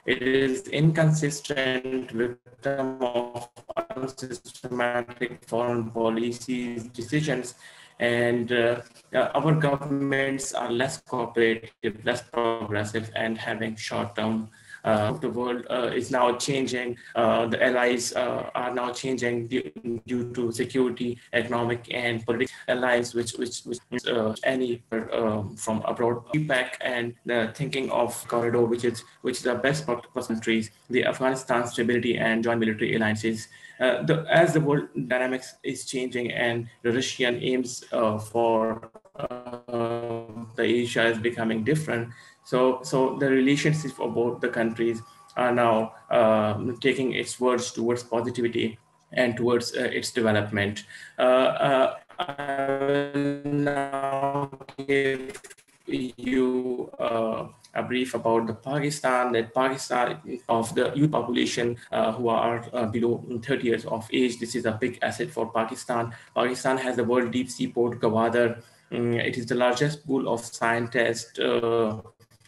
it is inconsistent with some of unsystematic foreign policies decisions and uh, our governments are less cooperative, less progressive, and having short-term the world uh, is now changing. Uh, the allies uh, are now changing due, due, to security, economic, and political allies, which which, which uh, any um, from abroad feedback and the thinking of corridor, which is which is the best countries, the Afghanistan stability and joint military alliances. Uh, the, as the world dynamics is changing and the Russian aims for the Asia is becoming different, so, so the relationships for both the countries are now uh, taking its words towards positivity and towards uh, its development. Uh, uh I will now give you uh, a brief about the Pakistan, that Pakistan of the youth population uh, who are below 30 years of age. This is a big asset for Pakistan. Pakistan has the world deep sea port Gwadar. Um, it is the largest pool of scientists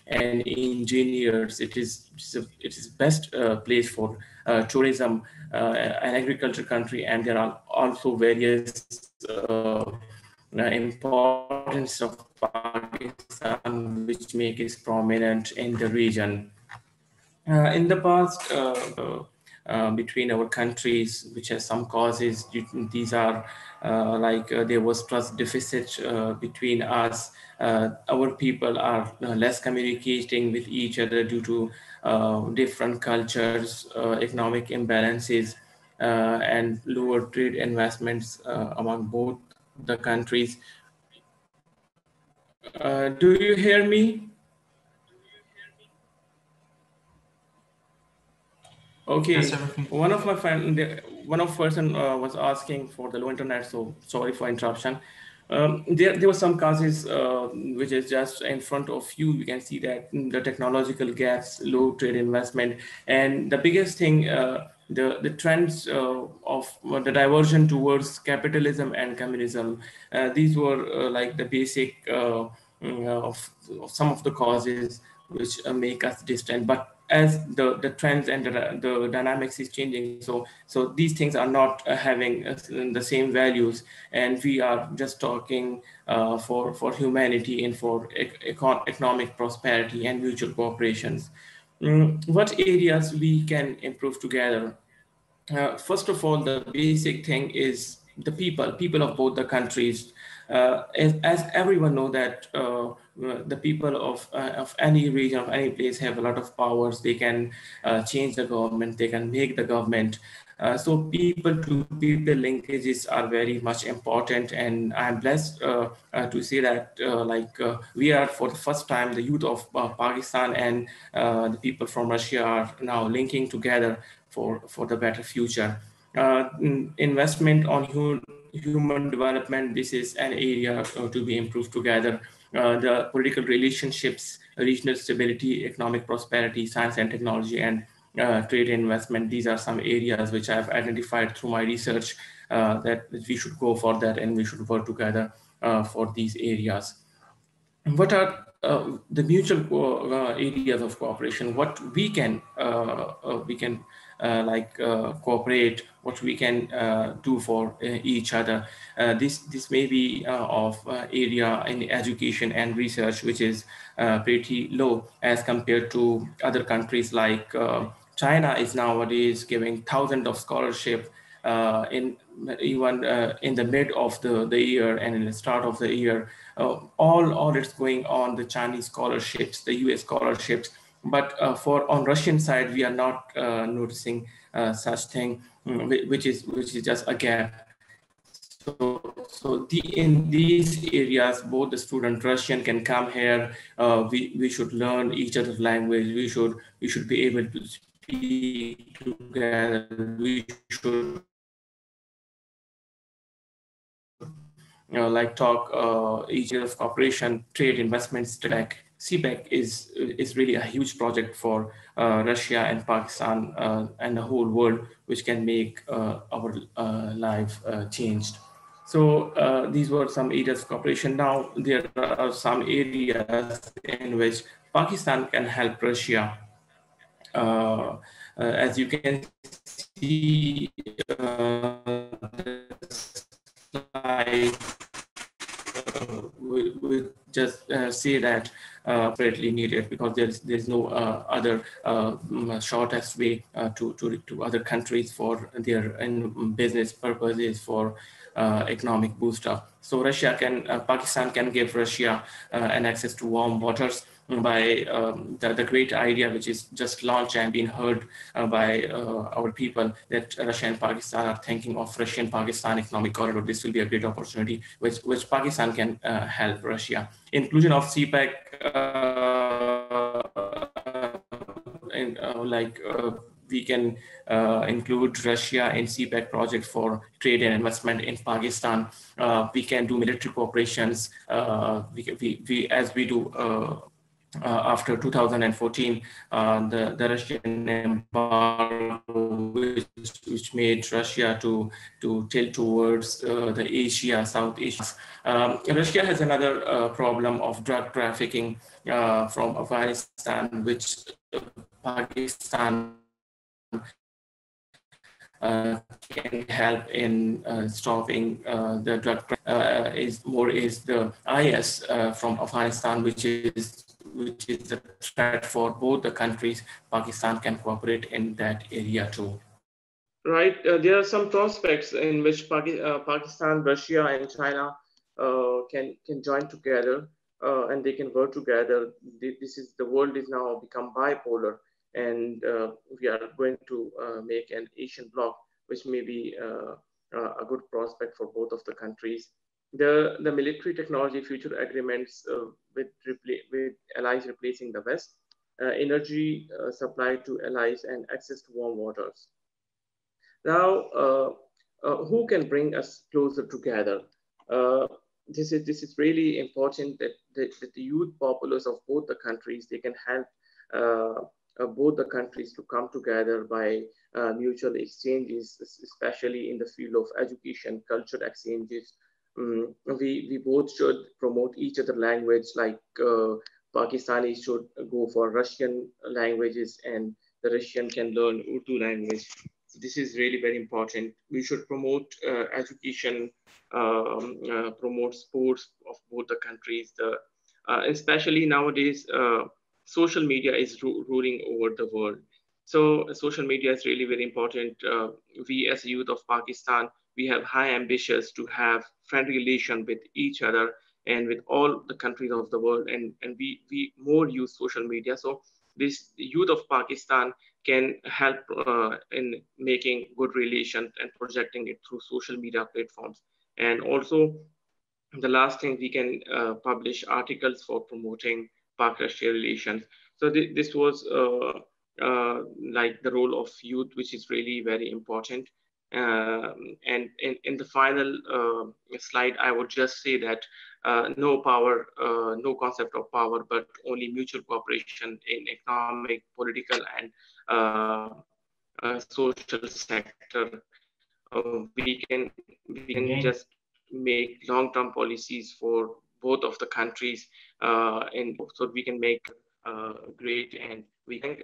and engineers. It is it is best uh, place for uh, tourism, uh, an agriculture country, and there are also various uh, importance of Pakistan which make it prominent in the region. Uh, in the past, uh, uh, between our countries, which has some causes. These are uh, Uh, like uh, there was trust deficit uh, between us. Uh, our people are less communicating with each other due to different cultures, economic imbalances, and lower trade investments among both the countries. do you hear me? Okay. Yes, one of my friend, one of person uh, was asking for the low internet, so sorry for interruption. Um, there, there were some causes uh, which is just in front of you. You can see that the technological gaps, low trade investment, and the biggest thing, uh, the the trends uh, of the diversion towards capitalism and communism. Uh, these were uh, like the basic mm, of, of, some of the causes which make us distant. But as the, the trends and the, the dynamics is changing. So, so these things are not uh, having uh, the same values and we are just talking uh, for, for humanity and for econ economic prosperity and mutual cooperations. Mm, what areas we can improve together? Uh, first of all, the basic thing is the people, people of both the countries. Uh, as, as, everyone know that uh, the people of, uh, of any region, of any place have a lot of powers. They can uh, change the government, they can make the government. Uh, so people to people linkages are very much important and I'm blessed uh, uh, to say that uh, like we are for the first time the youth of Pakistan and the people from Russia are now linking together for, for the better future. investment on human, human development, this is an area to be improved together. Uh, the political relationships, regional stability, economic prosperity, science and technology, and uh, trade investment. These are some areas which I've identified through my research uh, that we should go for that and we should work together uh, for these areas. What are uh, the mutual areas of cooperation? What we can we can uh, like uh, cooperate, what we can uh, do for each other. this this may be of area in education and research, which is pretty low as compared to other countries like China is nowadays giving thousands of scholarship uh, in even uh, in the mid of the, the year and in the start of the year. Uh, all, that's going on, the Chinese scholarships, the US scholarships, but uh, for on Russian side, we are not uh, noticing uh, such thing, mm, which is which is just a gap. So, so the, in these areas, both the student Russian can come here. We we should learn each other's language. We should we should be able to speak together. We should you know, like talk uh, each of cooperation, trade, investments, tech, CPEC is, is really a huge project for uh, Russia and Pakistan uh, and the whole world, which can make uh, our uh, life uh, changed. So uh, these were some areas of cooperation. Now there are some areas in which Pakistan can help Russia. as you can see, we, we just uh, say that uh, apparently needed because there's there's no uh, other uh, mm, shortest way uh, to, to to other countries for their business purposes for uh, economic boost up. So Russia can Pakistan can give Russia an access to warm waters by um, the, the, great idea which is just launched and being heard uh, by uh, our people that Russia and Pakistan are thinking of Russian Pakistan economic corridor. This will be a great opportunity which, which Pakistan can uh, help Russia. Inclusion of CPEC uh, in, uh, like uh, we can uh, include Russia in CPEC project for trade and investment in Pakistan. Uh, we can do military cooperations. Uh, we, we, we, as we do uh, after 2014, uh, the, the Russian embargo, which, which made Russia to, to tilt towards uh, the Asia, South Asia. Um, Russia has another uh, problem of drug trafficking uh, from Afghanistan, which Pakistan uh, can help in uh, stopping uh, the drug uh, is more is the IS from Afghanistan, which is which is a threat for both the countries. Pakistan can cooperate in that area too. Right. Uh, there are some prospects in which uh, Pakistan, Russia, and China uh, can can join together uh, and they can work together. This is the world is now become bipolar, and uh, we are going to make an Asian bloc, which may be a good prospect for both of the countries the, the military technology future agreements uh, with, with allies replacing the West, uh, energy uh, supply to allies and access to warm waters. Now, uh, uh, who can bring us closer together? Uh, this, is, this is really important that, that, that, the youth populace of both the countries, they can help both the countries to come together by mutual exchanges, especially in the field of education, culture exchanges, um, we, we both should promote each other language like uh, Pakistani should go for Russian languages and the Russian can learn Urdu language. So this is really very important. We should promote uh, education, um, uh, promote sports of both the countries. The, uh, especially nowadays, uh, social media is ru ruling over the world. So social media is really very important. Uh, we as youth of Pakistan, we have high ambitions to have friendly relation with each other and with all the countries of the world and, and we, we more use social media. So this youth of pakistan can help uh, in making good relations and projecting it through social media platforms. And also the last thing we can uh, publish articles for promoting pak-russia relations. So th this was uh, uh, like the role of youth which is really very important um, and in, in the final uh, slide, I would just say that uh, no power, uh, no concept of power, but only mutual cooperation in economic, political, and uh, uh, social sector. Uh, we can we can just make long-term policies for both of the countries, and so we can make great and we can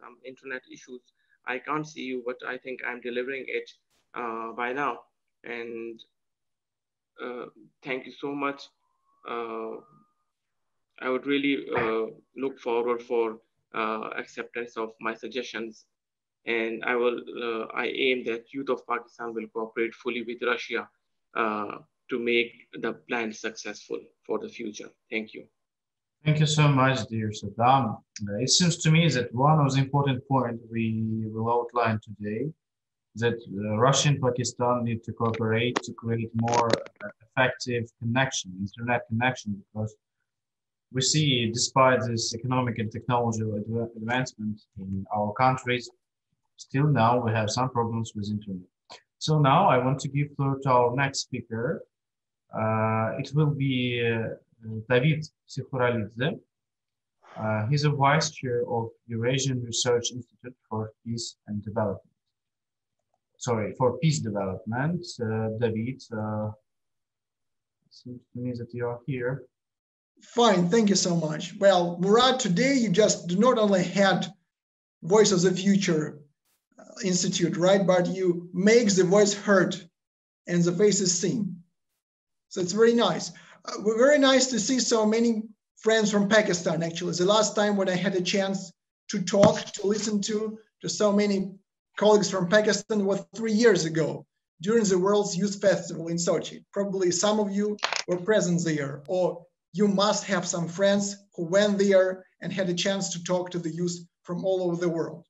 some internet issues I can't see you, but I think I'm delivering it uh, by now. And uh, thank you so much. Uh, I would really uh, look forward for uh, acceptance of my suggestions. And I will, uh, I aim that youth of Pakistan will cooperate fully with Russia to make the plan successful for the future. Thank you. Thank you so much, dear Saddam. Uh, it seems to me that one of the important points we will outline today that uh, Russia and Pakistan need to cooperate to create more uh, effective connection, internet connection, because we see despite this economic and technological advancement in our countries, still now we have some problems with internet. So now I want to give floor to our next speaker. Uh, it will be uh, David Psikhuralidze. Uh, he's a vice chair of Eurasian Research Institute for Peace and Development. Sorry, for Peace Development. Uh, David, uh, seems to me that you are here. Fine, thank you so much. Well, Murad, today you just not only had Voice of the Future uh, Institute, right? But you make the voice heard and the faces seen. So it's very nice. Uh, very nice to see so many friends from Pakistan, actually. The last time when I had a chance to talk, to listen to, to so many colleagues from Pakistan was three years ago during the World's Youth Festival in Sochi. Probably some of you were present there, or you must have some friends who went there and had a chance to talk to the youth from all over the world.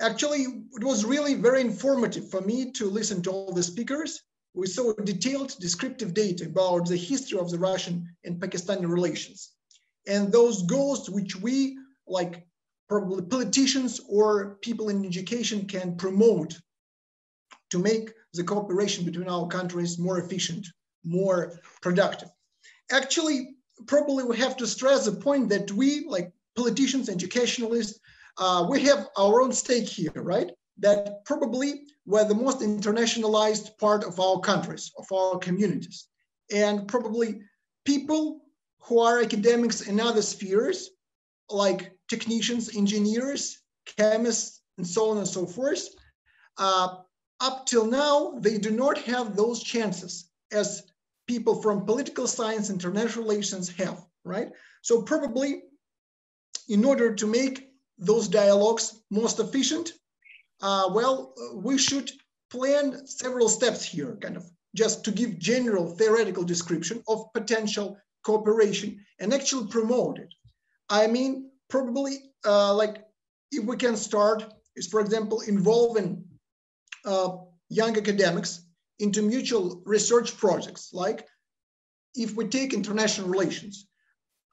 Actually, it was really very informative for me to listen to all the speakers. We saw detailed descriptive data about the history of the Russian and Pakistani relations. And those goals which we, like probably politicians or people in education can promote to make the cooperation between our countries more efficient, more productive. Actually, probably we have to stress the point that we, like politicians, educationalists, uh, we have our own stake here, right? That probably we're the most internationalized part of our countries, of our communities. And probably people who are academics in other spheres, like technicians, engineers, chemists, and so on and so forth, uh, up till now, they do not have those chances as people from political science, international relations have, right? So probably in order to make those dialogues most efficient, uh, well, we should plan several steps here, kind of just to give general theoretical description of potential cooperation and actually promote it. I mean, probably uh, like if we can start is, for example, involving uh, young academics into mutual research projects. Like if we take international relations,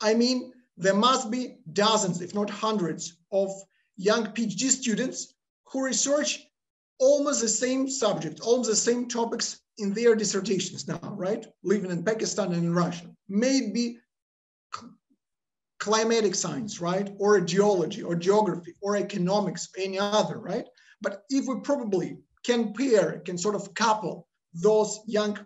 I mean, there must be dozens, if not hundreds, of young PhD students who research almost the same subject, almost the same topics in their dissertations now, right? Living in Pakistan and in Russia. Maybe climatic science, right? Or geology or geography or economics, any other, right? But if we probably can pair, can sort of couple those young,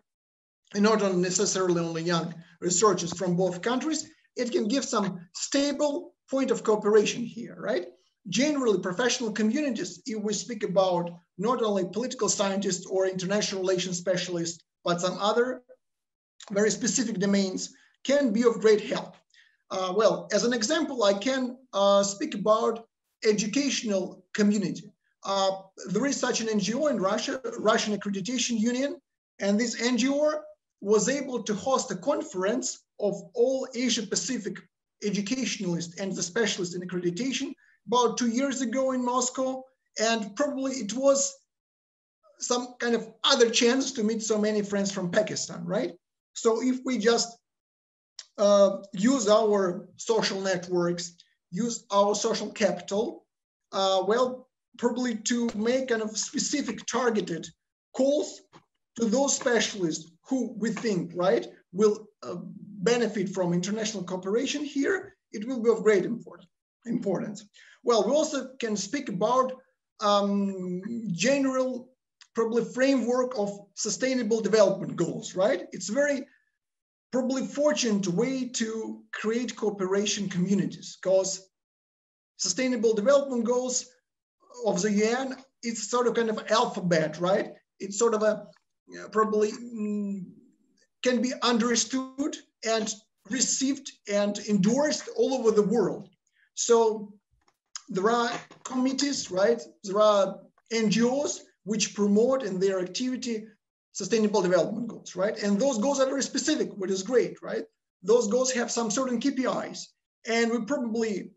and not necessarily only young researchers from both countries, it can give some stable point of cooperation here, right? Generally, professional communities, if we speak about not only political scientists or international relations specialists, but some other very specific domains, can be of great help. Uh, well, as an example, I can uh, speak about educational community. Uh, there is such an NGO in Russia, Russian Accreditation Union, and this NGO was able to host a conference of all Asia Pacific educationalists and the specialists in accreditation about two years ago in Moscow. And probably it was some kind of other chance to meet so many friends from Pakistan, right? So if we just uh, use our social networks, use our social capital, uh, well, probably to make kind of specific targeted calls to those specialists who we think, right, will uh, benefit from international cooperation here, it will be of great important, importance. Well, we also can speak about um, general, probably framework of sustainable development goals, right? It's very probably fortunate way to create cooperation communities because sustainable development goals of the UN, it's sort of kind of alphabet, right? It's sort of a probably mm, can be understood and received and endorsed all over the world. So there are committees, right? There are NGOs which promote in their activity sustainable development goals, right? And those goals are very specific, which is great, right? Those goals have some certain KPIs, and we probably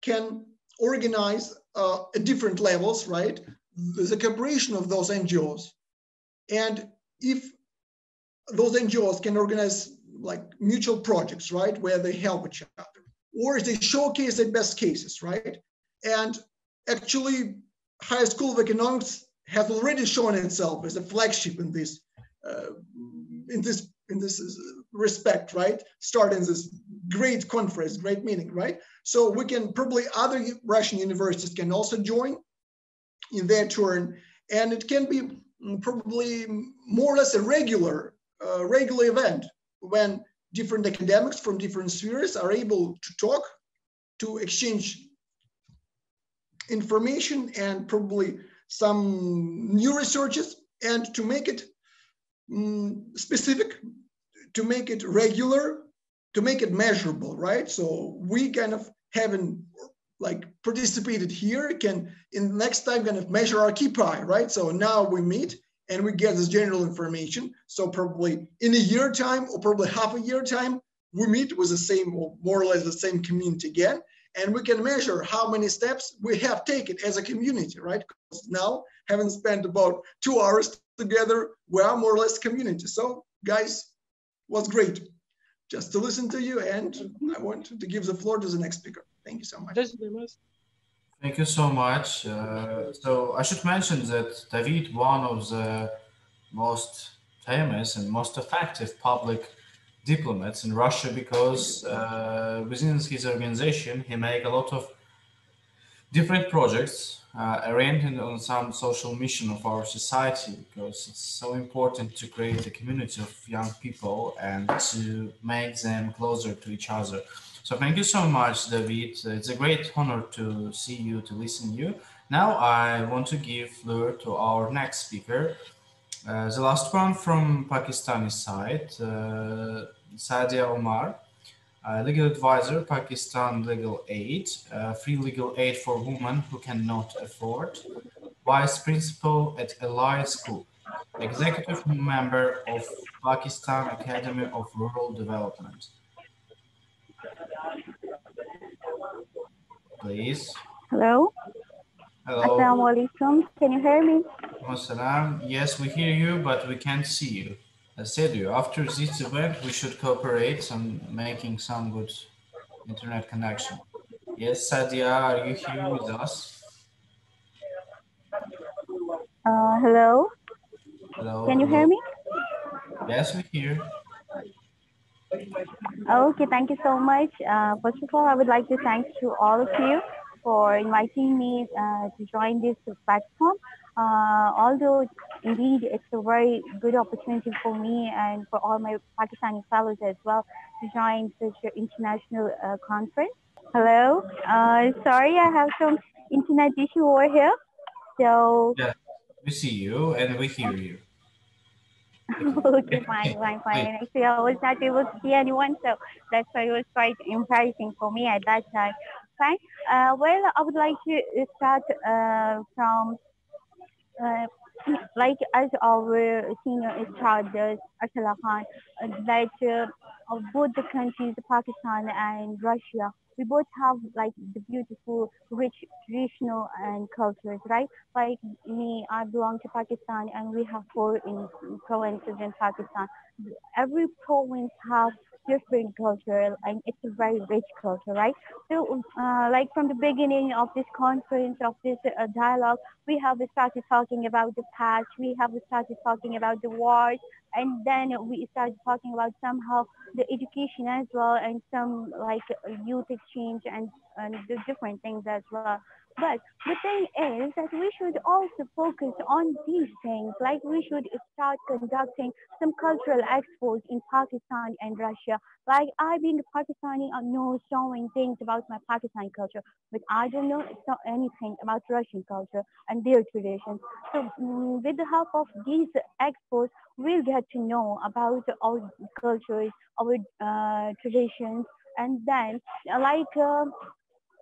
can organize uh, at different levels, right? The cooperation of those NGOs. And if those NGOs can organize like mutual projects, right, where they help each other, or if they showcase their best cases, right? And actually, High School of Economics has already shown itself as a flagship in this uh, in this in this respect, right? Starting this great conference, great meeting, right? So we can probably other Russian universities can also join in their turn, and it can be probably more or less a regular, uh, regular event when different academics from different spheres are able to talk, to exchange information and probably some new researches and to make it um, specific, to make it regular, to make it measurable, right? So we kind of haven't like participated here can in next time kind of measure our KPI, right? So now we meet and we get this general information. So probably in a year time or probably half a year time, we meet with the same or more or less the same community again. And we can measure how many steps we have taken as a community, right? Because now having spent about two hours together, we are more or less community. So guys, was great just to listen to you. And I want to give the floor to the next speaker. Thank you so much. Thank you so much. Uh, so I should mention that David, one of the most famous and most effective public diplomats in Russia, because uh, within his organization, he made a lot of different projects uh, oriented on some social mission of our society because it's so important to create a community of young people and to make them closer to each other. So thank you so much, David. It's a great honor to see you, to listen to you. Now I want to give floor to our next speaker, uh, the last one from Pakistani side, uh, Sadia Omar, uh, legal advisor, Pakistan Legal Aid, uh, free legal aid for women who cannot afford, vice principal at Elias School, executive member of Pakistan Academy of Rural Development. Please. Hello. Hello. Assalamu alaikum. Can you hear me? Assalam. Yes, we hear you, but we can't see you. I said you, after this event, we should cooperate on making some good internet connection. Yes, Sadia, are you here with us? Uh, hello. Hello. Can you hear me? Yes, we hear. Okay, thank you so much. Uh, first of all, I would like to thank to all of you for inviting me uh, to join this platform. Uh, although indeed it's a very good opportunity for me and for all my Pakistani fellows as well to join such an international uh, conference. Hello, uh, sorry, I have some internet issue over here. So yeah, we see you and we hear you. *laughs* okay, fine, *laughs* fine, fine. Actually, I was not able to see anyone, so that's why it was quite embarrassing for me at that time. Fine. Uh, well, I would like to start uh, from uh, like as our senior instructor, Arsalan Khan, that uh, of both the countries, Pakistan and Russia, we both have like the beautiful, rich traditional and cultures, right? Like me, I belong to Pakistan and we have four in provinces in Pakistan. Every province has different culture and it's a very rich culture, right? So uh, like from the beginning of this conference, of this uh, dialogue, we have started talking about the past, we have started talking about the wars, and then we started talking about somehow the education as well and some like youth exchange and, and the different things as well. But the thing is that we should also focus on these things. Like we should start conducting some cultural expos in Pakistan and Russia. Like I being a Pakistani, I know so many things about my Pakistani culture, but I don't know anything about Russian culture and their traditions. So um, with the help of these expos, we'll get to know about our cultures, our uh, traditions, and then like uh,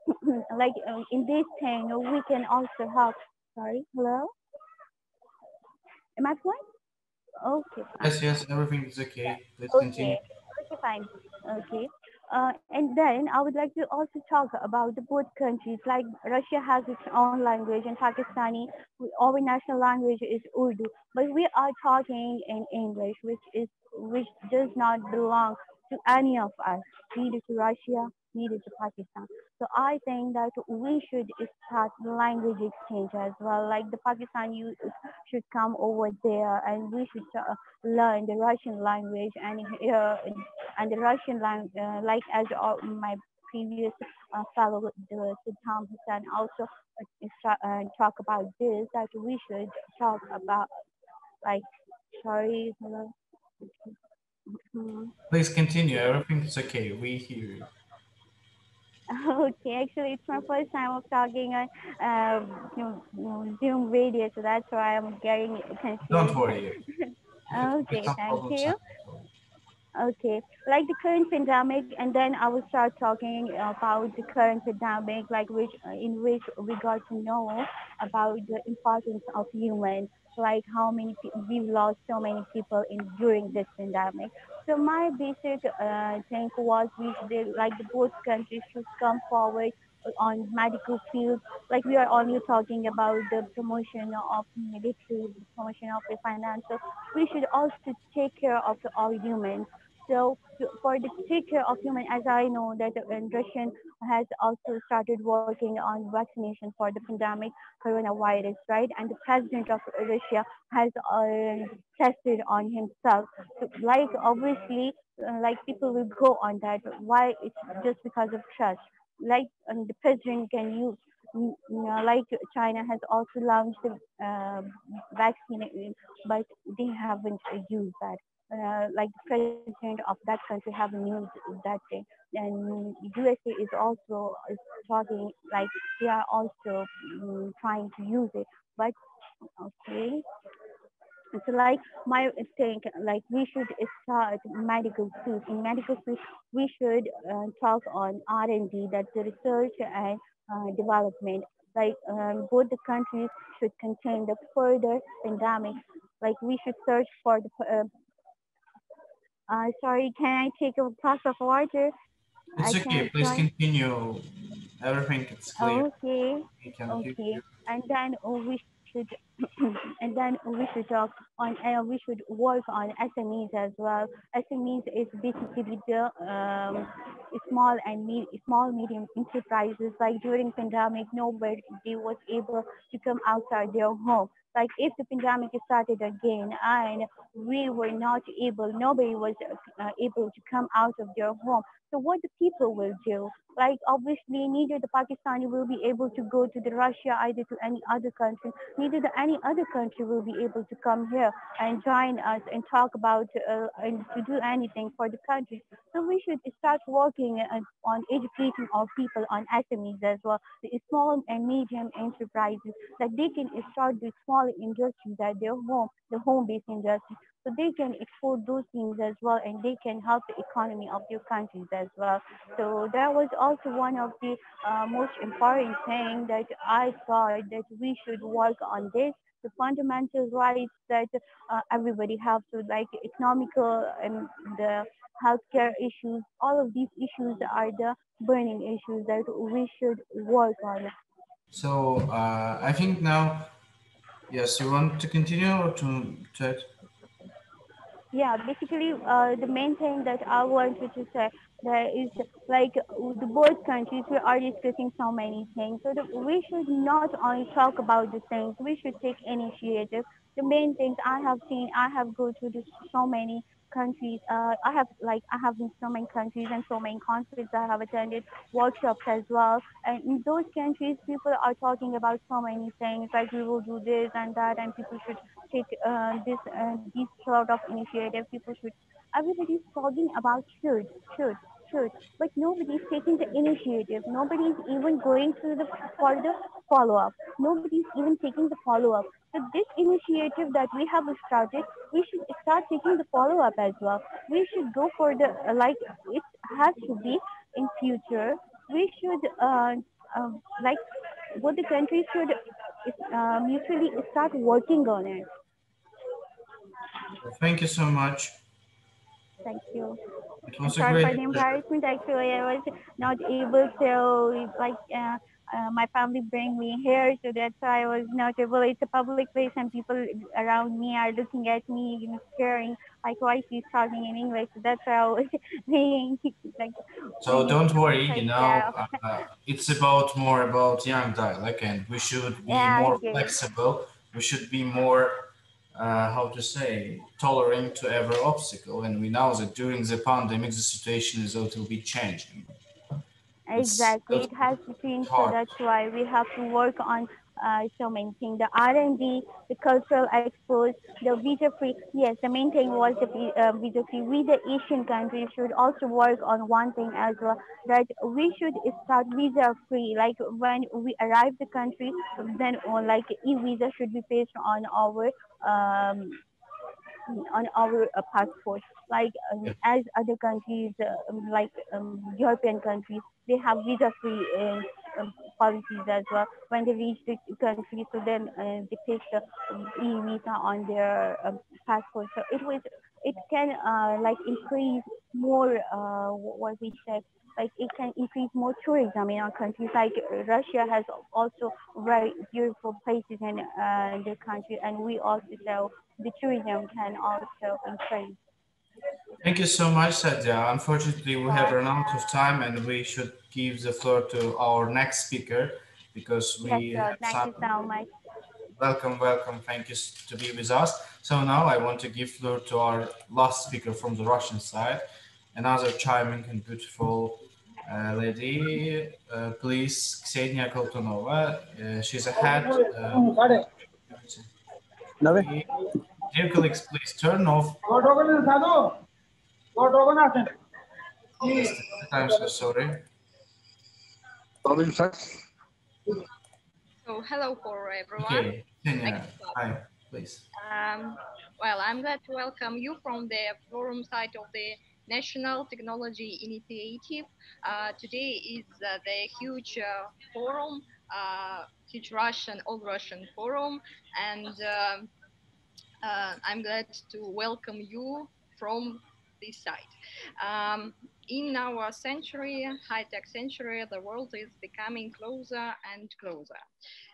*laughs* like um, in this thing, we can also help. Sorry, hello? Am I fine? Okay. Yes, yes, everything is okay. Let's okay. continue. Okay, fine. Okay. Uh, and then I would like to also talk about the both countries. Like Russia has its own language, and Pakistani, our national language is Urdu. But we are talking in English, which is which does not belong to any of us, neither to Russia needed to Pakistan. So I think that we should start language exchange as well. Like the Pakistan youth should come over there and we should uh, learn the Russian language and uh, and the Russian language, uh, like as my previous uh, fellow the Saddam Hussein also uh, talk about this that we should talk about like sorry Please continue. Everything is okay. We hear you. Okay, actually, it's my first time of talking on uh, Zoom video, so that's why I'm getting confused. Don't worry. *laughs* okay, thank you. Okay, like the current pandemic, and then I will start talking about the current pandemic, like which in which we got to know about the importance of humans, like how many we've lost so many people in during this pandemic. So my basic uh, thing was we should, like both countries should come forward on medical field. Like we are only talking about the promotion of military, promotion of the financial. We should also take care of the all humans. So for the care of human, as I know that Russian has also started working on vaccination for the pandemic coronavirus, right? And the president of Russia has uh, tested on himself. So, like obviously, uh, like people will go on that. Why? It's just because of trust. Like um, the president can use you know, like China has also launched the uh, vaccine, but they haven't used that uh, like the president of that country have news that day. And USA is also talking like they are also um, trying to use it. But okay. It's like my think like we should start medical field. In medical field, we should uh, talk on R&D, that's the research and uh, development. Like um, both the countries should contain the further pandemic. Like we should search for the uh, uh, sorry, can I take a glass of water? It's I okay. Please try. continue. Everything is clear. Okay. Okay. And then we should, and then we should talk on, uh, we should work on SMEs as well. SMEs is basically the um, small and me small medium enterprises. Like during pandemic, nobody was able to come outside their home like if the pandemic started again and we were not able, nobody was uh, able to come out of their home. So what the people will do? Like obviously neither the Pakistani will be able to go to the Russia either to any other country, neither the any other country will be able to come here and join us and talk about uh, and to do anything for the country. So we should start working uh, on educating our people on SMEs as well, the small and medium enterprises that they can start the small industries at their home, the home-based industry so they can export those things as well and they can help the economy of their countries as well. So that was also one of the uh, most important thing that i thought that we should work on this. The fundamental rights that uh, everybody has to like economical and the healthcare issues all of these issues are the burning issues that we should work on. So uh, i think now yes you want to continue or to chat yeah basically uh, the main thing that i wanted to say that is like the both countries we are discussing so many things so that we should not only talk about the things we should take initiative. The main things i have seen i have go to this, so many countries. Uh, I have like I have been so many countries and so many conferences I have attended workshops as well. And in those countries, people are talking about so many things like we will do this and that, and people should take uh, this uh, this sort of initiative. People should. Everybody's talking about should should should, but nobody's taking the initiative. Nobody's even going through the for the follow up. Nobody's even taking the follow up. So this initiative that we have started, we should start taking the follow-up as well. We should go for the, like it has to be in future. We should, uh, uh, like both the countries should uh, mutually start working on it. Thank you so much. Thank you. It was Sorry a for the embarrassment. Actually, I was not able to like uh, uh, my family bring me here, so that's why I was not able. It's a public place, and people around me are looking at me, you know, staring like why she's talking in English. So that's why I was *laughs* being like. So don't worry, you know, uh, it's about more about young dialect, and we should be Yeah, more flexible. We should be more, uh, how to say, tolerant to every obstacle. And we know that during the pandemic, the situation is a little bit changing. Exactly, it has to change. So that's why we have to work on uh, so things. The R&D, the cultural expos, the visa free. Yes, the main thing was the uh, visa free. We, the Asian countries, should also work on one thing as well that we should start visa free. Like when we arrive the country, then uh, like e-visa should be based on our um, on our uh, passport. Like um, as other countries, uh, um, like um, European countries, they have visa-free um, policies as well. When they reach the country, so then uh, they take the e-visa on their um, passport. So it was, it can uh, like increase more. Uh, what we said, like it can increase more tourism in our countries. Like Russia has also very beautiful places in uh, their country, and we also so the tourism can also increase. Thank you so much, Sadia. Unfortunately, we have run out of time and we should give the floor to our next speaker because we Yes, have Thank some... you so much. Welcome, welcome. Thank you to be with us. So now I want to give floor to our last speaker from the Russian side, another charming and beautiful uh, lady. Uh, please, Ksenia Koltunova. Uh, she's a head. Uh, dear colleagues, please turn off. I'm so sorry. So hello for everyone. Okay, Ksenia, hi, please. Um, well, I'm glad to welcome you from the forum site of the National Technology Initiative. Uh, today is uh, the huge uh, forum, huge Russian, all Russian forum, and I'm glad to welcome you from this side. Um, in our century, high-tech century, the world is becoming closer and closer.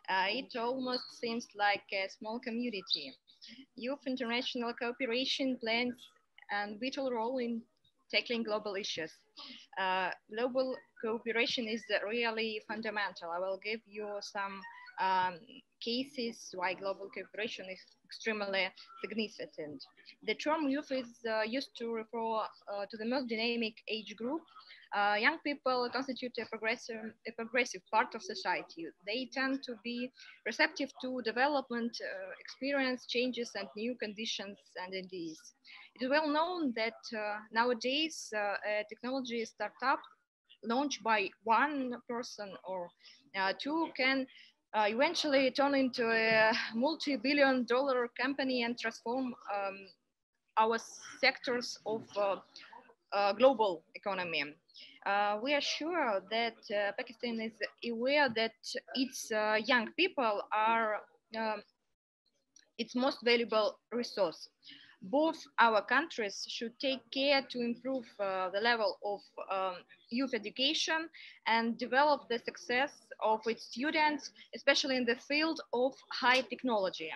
Uh, it almost seems like a small community. Youth international cooperation plays a vital role in tackling global issues. Uh, global cooperation is really fundamental. I will give you some um, cases why global cooperation is extremely significant. The term youth is uh, used to refer uh, to the most dynamic age group. Uh, young people constitute a progressive, a progressive part of society. They tend to be receptive to development, uh, experience changes and new conditions and ideas. It is well known that uh, nowadays uh, a technology startup launched by one person or uh, two can uh, eventually turn into a multi-billion dollar company and transform um, our sectors of uh, uh, global economy. We are sure that Pakistan is aware that its young people are um, its most valuable resource. Both our countries should take care to improve uh, the level of um, youth education and develop the success of its students, especially in the field of high technology.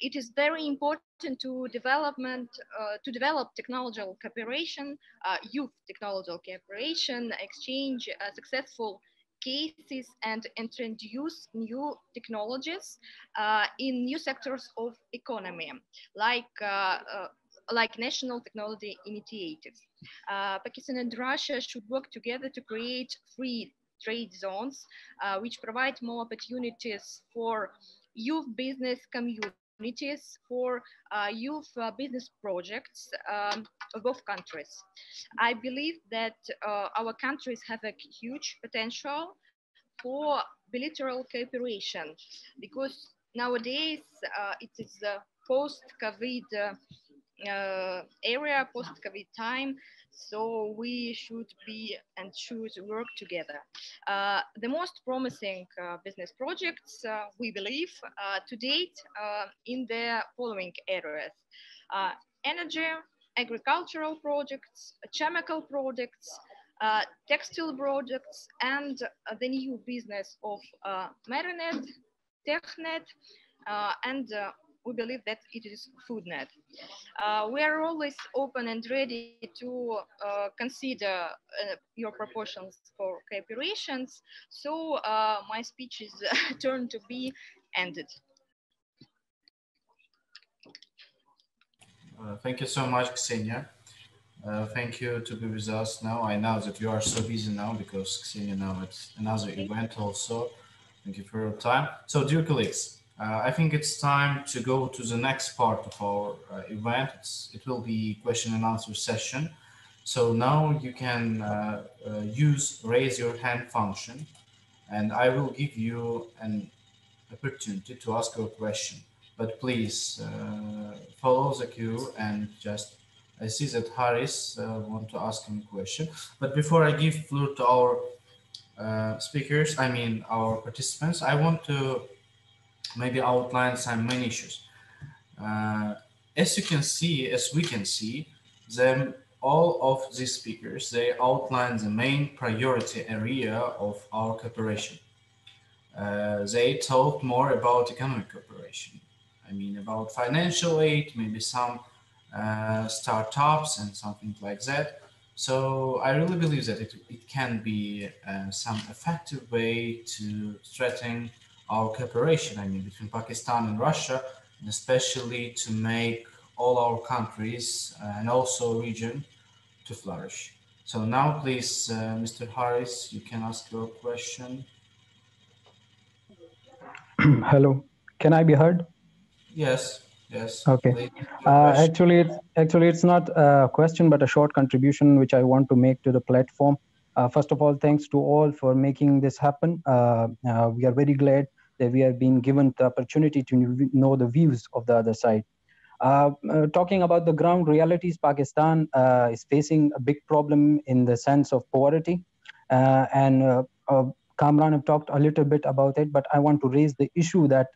It is very important to development uh, to develop technological cooperation, uh, youth technological cooperation, exchange uh, successful cases and introduce new technologies uh, in new sectors of economy, like uh, uh, like national technology initiatives. Uh, Pakistan and Russia should work together to create free trade zones, which provide more opportunities for youth business communities, for uh, youth uh, business projects um, of both countries. I believe that uh, our countries have a huge potential for bilateral cooperation because nowadays it is post-COVID uh, area, post-COVID time, so we should be and should work together. Uh, the most promising uh, business projects, uh, we believe, uh, to date uh, in the following areas. Energy, agricultural projects, chemical products, textile products, and the new business of Marinet, Technet, and we believe that it is FoodNet. Uh, we are always open and ready to uh, consider uh, your proportions for cooperations. So uh, my speech is *laughs* turned to be ended. Uh, thank you so much, Ksenia. Uh, thank you to be with us now. I know that you are so busy now because Ksenia now it's another event also. Thank you for your time. So, dear colleagues, uh, I think it's time to go to the next part of our uh, event. It's, it will be question and answer session. So now you can uh, uh use raise your hand function and I will give you an opportunity to ask your question. But please uh, follow the queue and just I see that Harris uh, want to ask him a question. But before I give floor to our speakers, I mean our participants, I want to maybe outline some main issues. Uh, as you can see, as we can see, them all of these speakers, they outline the main priority area of our cooperation. Uh, they talk more about economic cooperation. I mean, about financial aid, maybe some uh, startups and something like that. So I really believe that it, it can be uh, some effective way to strengthen our cooperation, I mean, between Pakistan and Russia, and especially to make all our countries uh, and also region to flourish. So now, please, uh, Mr. Harris, you can ask your question. *clears throat* Hello, can I be heard? Yes. Yes. Okay. Uh, actually, it's, actually, it's not a question, but a short contribution which I want to make to the platform. Uh, first of all, thanks to all for making this happen. Uh, uh we are very glad that we have been given the opportunity to know the views of the other side. Uh, uh, talking about the ground realities, Pakistan is facing a big problem in the sense of poverty. and Kamran have talked a little bit about it, but I want to raise the issue that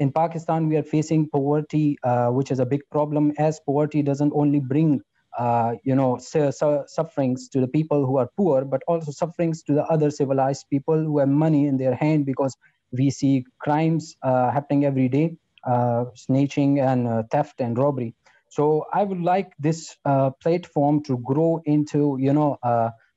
in Pakistan, we are facing poverty, uh, which is a big problem, as poverty doesn't only bring uh, you know su su sufferings to the people who are poor, but also sufferings to the other civilized people who have money in their hand because we see crimes uh, happening every day, uh, snatching and uh, theft and robbery. So I would like this uh, platform to grow into you know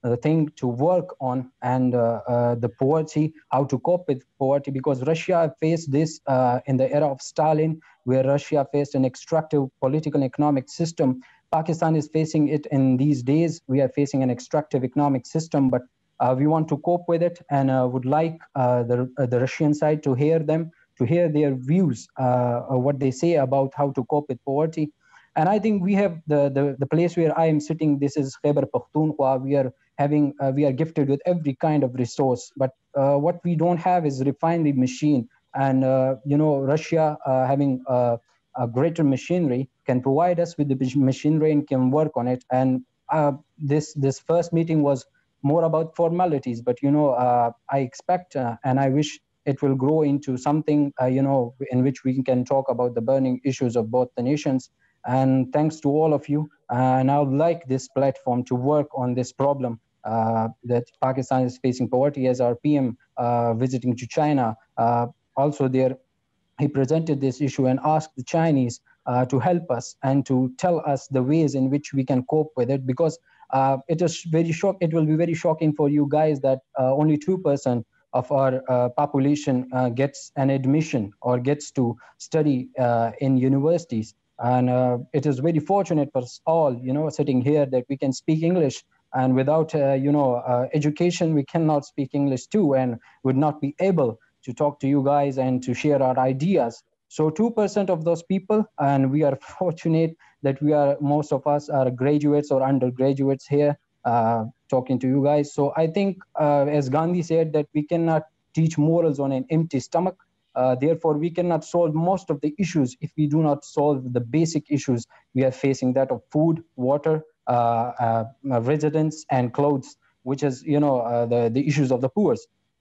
the thing to work on and the poverty, how to cope with poverty, because Russia faced this in the era of Stalin, where Russia faced an extractive political economic system. Pakistan is facing it in these days. We are facing an extractive economic system, but uh, we want to cope with it and uh, would like uh, the, the Russian side to hear them, to hear their views, what they say about how to cope with poverty. And I think we have the, the, the place where I am sitting, this is Khyber Pakhtunkhwa. We are having uh, we are gifted with every kind of resource but uh, what we don't have is refinery machine and uh, you know russia uh, having uh, a greater machinery can provide us with the machinery and can work on it and uh, this this first meeting was more about formalities but you know i expect and i wish it will grow into something you know in which we can talk about the burning issues of both the nations and thanks to all of you and I would like this platform to work on this problem uh, that Pakistan is facing poverty as our PM uh, visiting to China. Uh, also there, he presented this issue and asked the Chinese uh, to help us and to tell us the ways in which we can cope with it because uh, it is very shock. It will be very shocking for you guys that uh, only two percent of our population gets an admission or gets to study in universities and uh, it is very fortunate for us all you know sitting here that we can speak english and without uh, you know uh, education we cannot speak english too and would not be able to talk to you guys and to share our ideas. So 2% of those people and we are *laughs* fortunate that we are most of us are graduates or undergraduates here uh, talking to you guys. So i think uh, as gandhi said that we cannot teach morals on an empty stomach. Uh, therefore, we cannot solve most of the issues if we do not solve the basic issues. We are facing that of food, water, uh, uh, residence, and clothes, which is, you know, uh, the, the issues of the poor.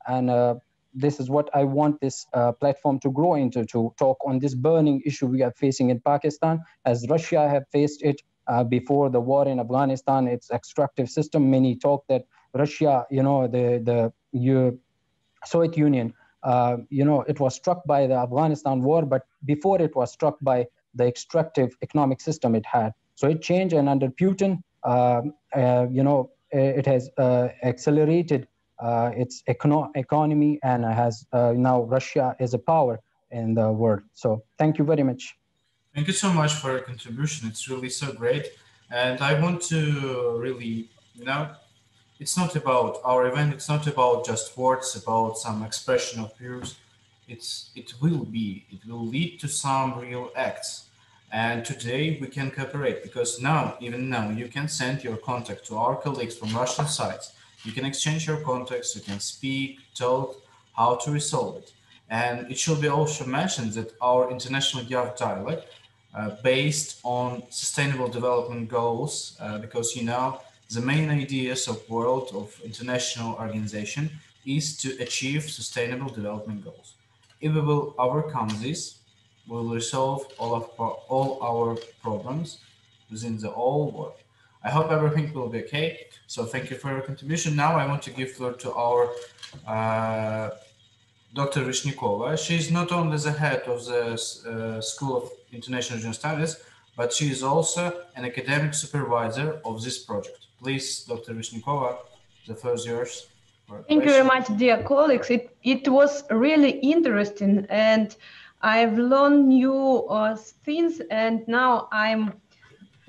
And uh, this is what I want this uh, platform to grow into, to talk on this burning issue we are facing in Pakistan, as Russia have faced it uh, before the war in Afghanistan, its extractive system. Many talk that Russia, you know, the the you, Soviet Union, uh, you know, it was struck by the Afghanistan war, but before it was struck by the extractive economic system it had. So it changed, and under Putin, uh, uh, you know, it has uh, accelerated its econo economy and has uh, now Russia is a power in the world. So thank you very much. Thank you so much for your contribution. It's really so great. And I want to really, you know, it's not about our event. It's not about just words, about some expression of views. It's, it will be, it will lead to some real acts. And today we can cooperate because now, even now, you can send your contact to our colleagues from Russian sites. You can exchange your contacts, you can speak, talk, how to resolve it. And it should be also mentioned that our international dialogue uh, based on sustainable development goals, uh, because you know, the main ideas of world of international organization is to achieve sustainable development goals. If we will overcome this, we will resolve all of all our problems within the whole world. I hope everything will be okay. So thank you for your contribution. Now I want to give floor to our uh, Dr. Vishnyakova. She's not only the head of the uh, School of International Regional Studies, but she is also an academic supervisor of this project. Please, Dr. Vishnyakova, the floor is yours. Thank you very much, dear colleagues. It, it was really interesting and I've learned new uh, things and now I'm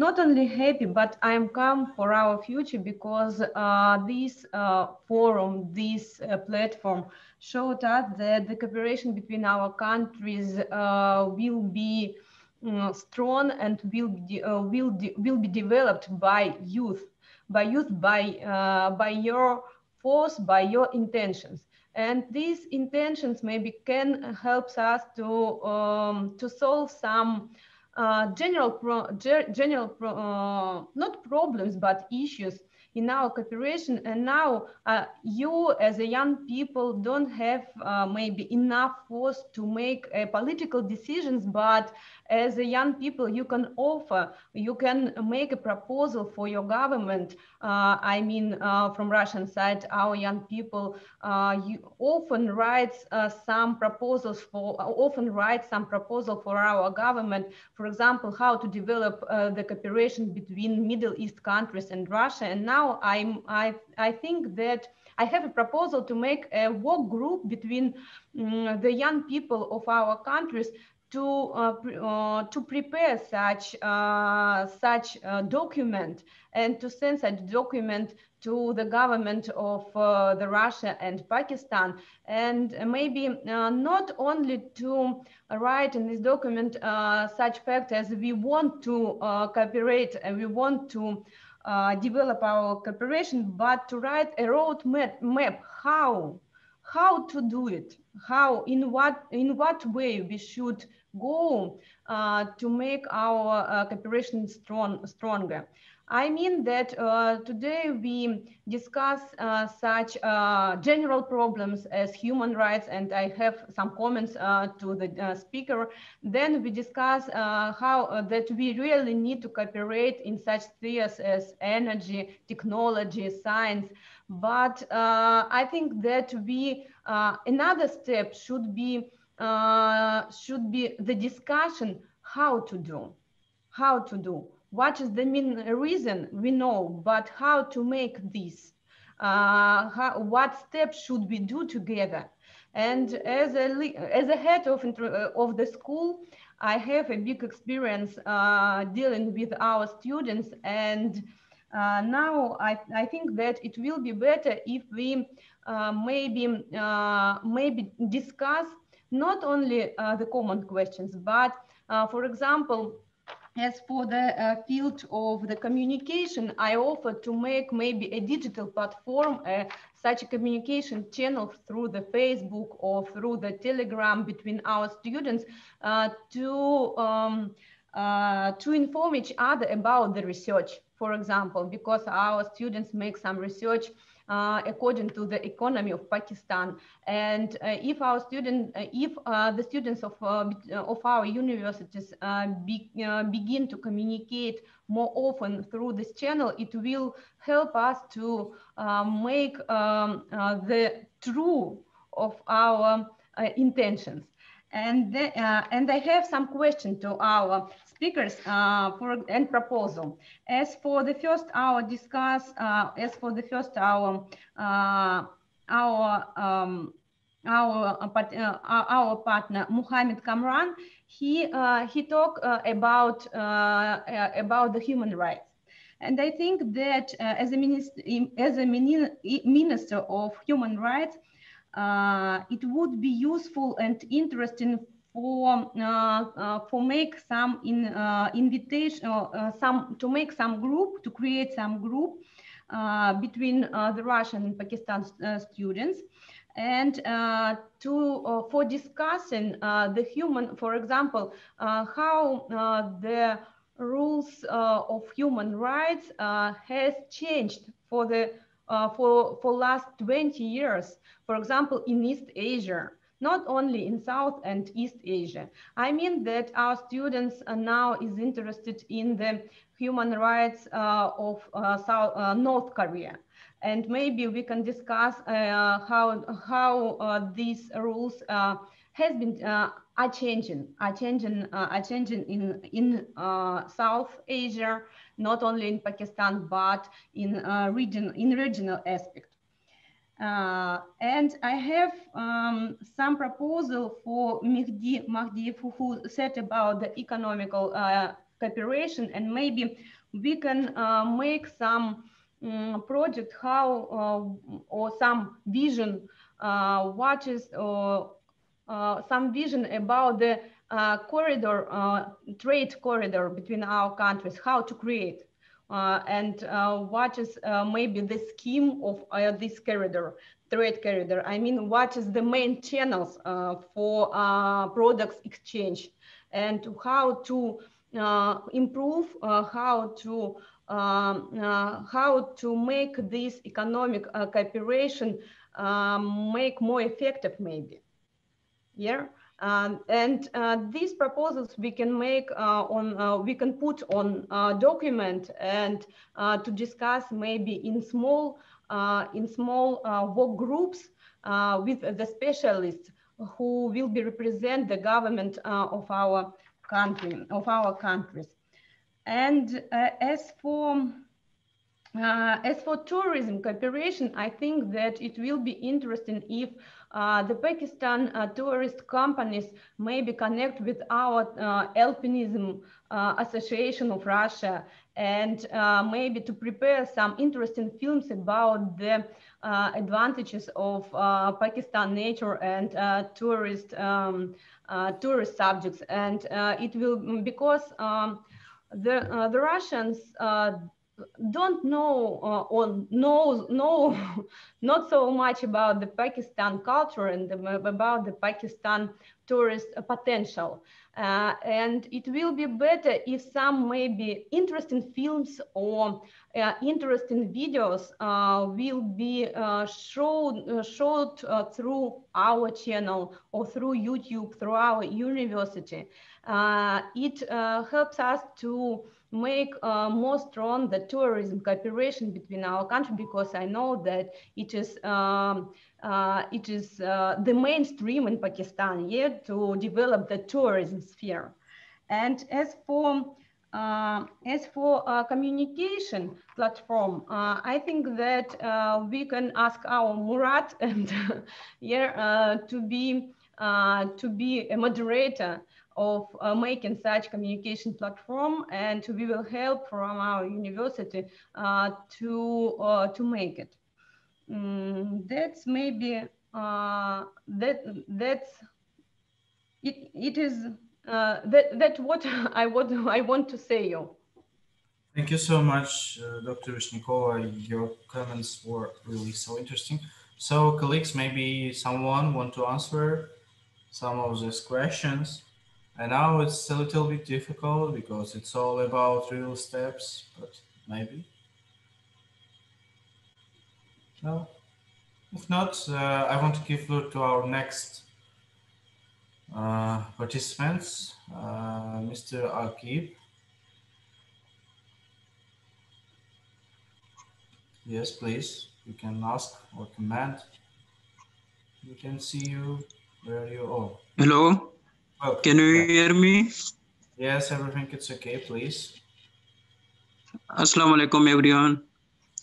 not only happy, but I'm calm for our future because uh, this uh, forum, this uh, platform showed us that the cooperation between our countries uh, will be mm, strong and will be, uh, will, will be developed by youth, by youth, by, uh, by your force, by your intentions. And these intentions maybe can help us to, um, to solve some uh, general, pro general pro uh, not problems, but issues in our cooperation. And now uh, you as a young people don't have uh, maybe enough force to make uh, political decisions, but as a young people, you can offer, you can make a proposal for your government. Uh, I mean, uh, from Russian side, our young people uh, you often write some proposals for, often write some proposal for our government. For example, how to develop the cooperation between Middle East countries and Russia. And now I'm, I, I think that I have a proposal to make a work group between um, the young people of our countries to uh, uh, to prepare such uh, such document and to send such document to the government of uh, the Russia and Pakistan, and maybe uh, not only to write in this document uh, such fact as we want to cooperate and we want to develop our cooperation, but to write a road map, map how how to do it, how in what in what way we should goal uh, to make our uh, cooperation strong, stronger. I mean that uh, today we discuss uh, such uh, general problems as human rights, and I have some comments uh, to the speaker. Then we discuss how that we really need to cooperate in such spheres as energy, technology, science. But I think that we another step should be uh, should be the discussion how to do, how to do. What is the main reason we know, but how to make this? Uh, how, what steps should we do together? And as a, as a head of, uh, of the school, I have a big experience uh, dealing with our students. And uh, now I, I think that it will be better if we uh, maybe, uh, maybe discuss not only uh, the common questions, but uh, for example, as for the uh, field of the communication, I offer to make maybe a digital platform, uh, such a communication channel through the Facebook or through the Telegram between our students uh, to, um, uh, to inform each other about the research, for example, because our students make some research according to the economy of Pakistan. And uh, if our student, uh, if uh, the students of, of our universities be, begin to communicate more often through this channel, it will help us to make um, the true of our intentions. And, uh, and I have some question to our speakers uh, for and proposal. As for the first hour discuss, uh, as for the first hour, uh, our um, our uh, our partner Muhammad Kamran, he uh, he talked about about the human rights. And I think that as a minister, as a minister of human rights, uh, it would be useful and interesting for for make some in invitation some to make some group to create some group between the Russian and Pakistan students. And uh, to uh, for discussing uh, the human, for example, how the rules of human rights has changed for the for for last 20 years. For example, in East Asia, not only in South and East Asia. I mean that our students now is interested in the human rights uh, of uh, South, uh, North Korea. And maybe we can discuss uh, how, how uh, these rules uh, has been are changing, are changing, are changing in in South Asia, not only in Pakistan but in region in regional aspect. Uh, and I have um, some proposal for Mehdi Mahdiev who, said about the economical uh, cooperation and maybe we can uh, make some um, project how uh, or some vision uh, what is or uh, some vision about the corridor trade corridor between our countries how to create and uh, what is uh, maybe the scheme of this corridor, trade corridor? I mean, what is the main channels for products exchange? And how to improve, how to um, uh, how to make this economic uh, cooperation um, make more effective maybe? Yeah um, and uh, these proposals we can make uh, on, uh, we can put on uh, document and uh, to discuss maybe in small, uh, in small work groups with the specialists who will be represent the government of our country, of our countries. And as for as for tourism cooperation, I think that it will be interesting if uh, the Pakistan uh, tourist companies maybe connect with our uh, Alpinism uh, Association of Russia and uh, maybe to prepare some interesting films about the advantages of Pakistan nature and tourist um, tourist subjects. And it will because um, the the Russians don't know uh, or know know *laughs* not so much about the Pakistan culture and the, about the Pakistan tourist potential. Uh, and it will be better if some maybe interesting films or uh, interesting videos uh, will be uh, showed, uh, showed through our channel or through YouTube, through our university. it helps us to make uh, more strong the tourism cooperation between our country because I know that it is um, uh, it is uh, the mainstream in Pakistan yet to develop the tourism sphere. And as for uh, as for uh, communication platform, uh, I think that uh, we can ask our Murat *laughs* and yeah, to be to be a moderator of uh, making such communication platform and we will help from our university uh, to uh, to make it mm, that's maybe uh, that that's it, it is uh, that that's what *laughs* I would I want to say you Thank you so much, uh, Dr. Vishnyakova. Your comments were really so interesting. So, colleagues, maybe someone want to answer some of these questions. And now it's a little bit difficult because it's all about real steps, but maybe. No? If not, uh, I want to give floor to our next uh, participants, uh, Mr. Akib. Yes, please. You can ask or command. We can see you where you are. Hello. Oh, Can you hear me? Yes, everything is okay, please. Assalamu alaikum everyone.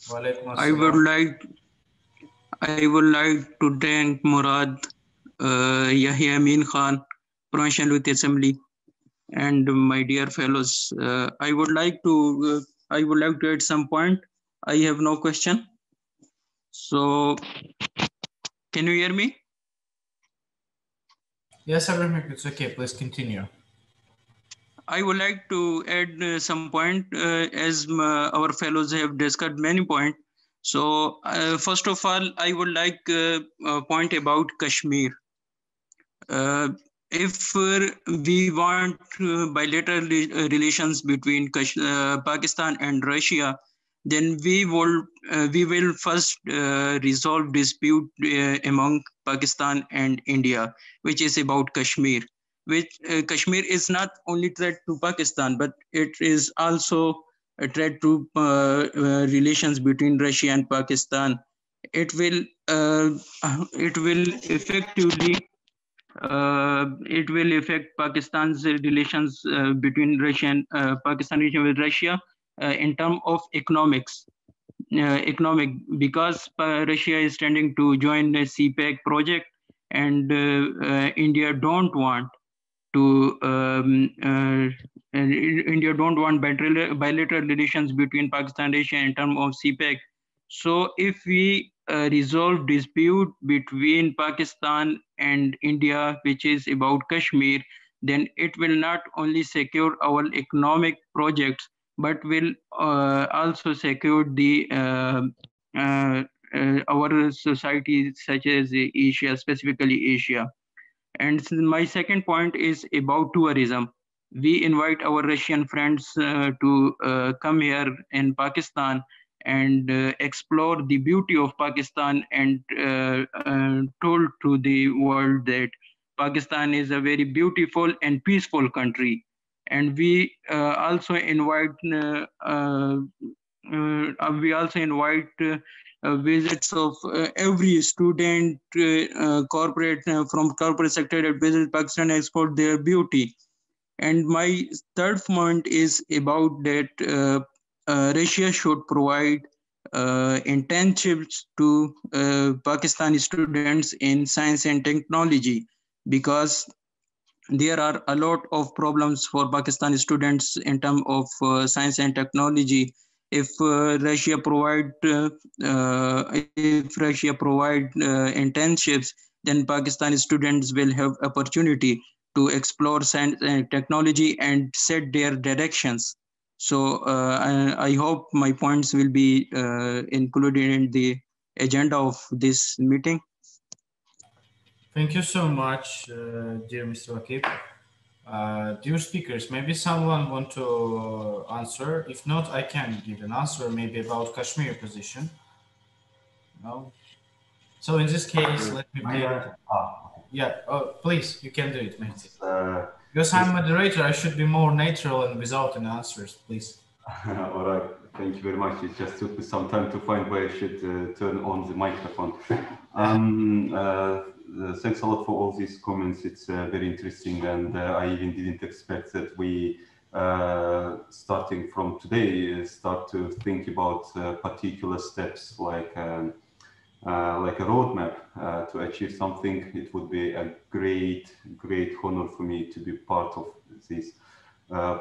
Walaikum I would like I would like to thank Murad uh, Yahya Amin Khan, Provincial Youth Assembly, and my dear fellows. Uh, I would like to uh, I would like to add some point. I have no question. So, can you hear me? Yes, everything it's okay. Please continue. I would like to add uh, some point uh, as m- our fellows have discussed many point. So uh, first of all, I would like uh, a point about Kashmir. Uh, if uh, we want uh, bilateral re- uh, relations between Kash- uh, Pakistan and Russia, then we will uh, we will first uh, resolve dispute uh, among Pakistan and India, which is about Kashmir which uh, Kashmir is not only threat to Pakistan, but it is also a threat to uh, uh, relations between Russia and Pakistan. It will it will effectively it will affect Pakistan's relations between Russia and Pakistan with Russia in terms of economics. Uh, economic because uh, Russia is tending to join the CPEC project and uh, uh, India don't want to um, uh, India don't want bilateral, bilateral relations between Pakistan and Asia in terms of CPEC. So if we uh, resolve dispute between Pakistan and India, which is about Kashmir, then it will not only secure our economic projects, but will uh, also secure the uh, uh, our society such as Asia, specifically Asia. And my second point is about tourism. We invite our Russian friends uh, to uh, come here in Pakistan and uh, explore the beauty of Pakistan and told to the world that Pakistan is a very beautiful and peaceful country. And we uh, also invite uh, uh, we also invite uh, uh, visits of every student, corporate from corporate sector that visit Pakistan export their beauty. And my third point is about that Russia should provide uh, internships to uh, Pakistani students in science and technology because there are a lot of problems for Pakistani students in terms of uh, science and technology. If uh, Russia provide uh, uh, if Russia provide uh, internships, then Pakistani students will have opportunity to explore science and technology and set their directions. So uh, I, I hope my points will be included in the agenda of this meeting. Thank you so much, uh, dear Mr. Akib. Uh, dear speakers, maybe someone want to answer. If not, I can give an answer maybe about Kashmir position. No. So in this case, let me. I- ah, Yeah, oh, please, you can do it, Mehdi. uh, Because I'm moderator, I should be more natural and without any answers, please. *laughs* All right, thank you very much. It just took me some time to find where I should uh, turn on the microphone. *laughs* Um, uh, thanks a lot for all these comments. It's uh, very interesting, and uh, I even didn't expect that we, uh, starting from today, start to think about particular steps like. Um, like a roadmap to achieve something, it would be a great, great honor for me to be part of this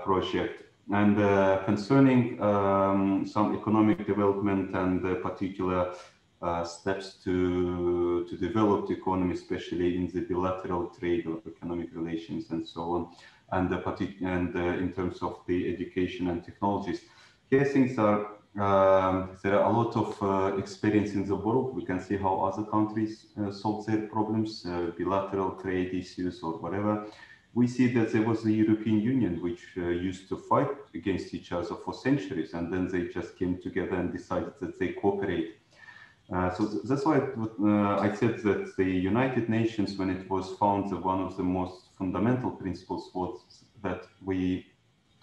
project. And concerning um, some economic development and particular uh, steps to to develop the economy, especially in the bilateral trade or economic relations and so on, and the partic- and uh, in terms of the education and technologies, here things are um, there are a lot of uh, experience in the world. We can see how other countries uh, solve their problems, uh, bilateral trade issues or whatever. We see that there was the European Union, which uh, used to fight against each other for centuries, and then they just came together and decided that they cooperate. Uh, so th that's why uh, I said that the United Nations, when it was founded, one of the most fundamental principles was that we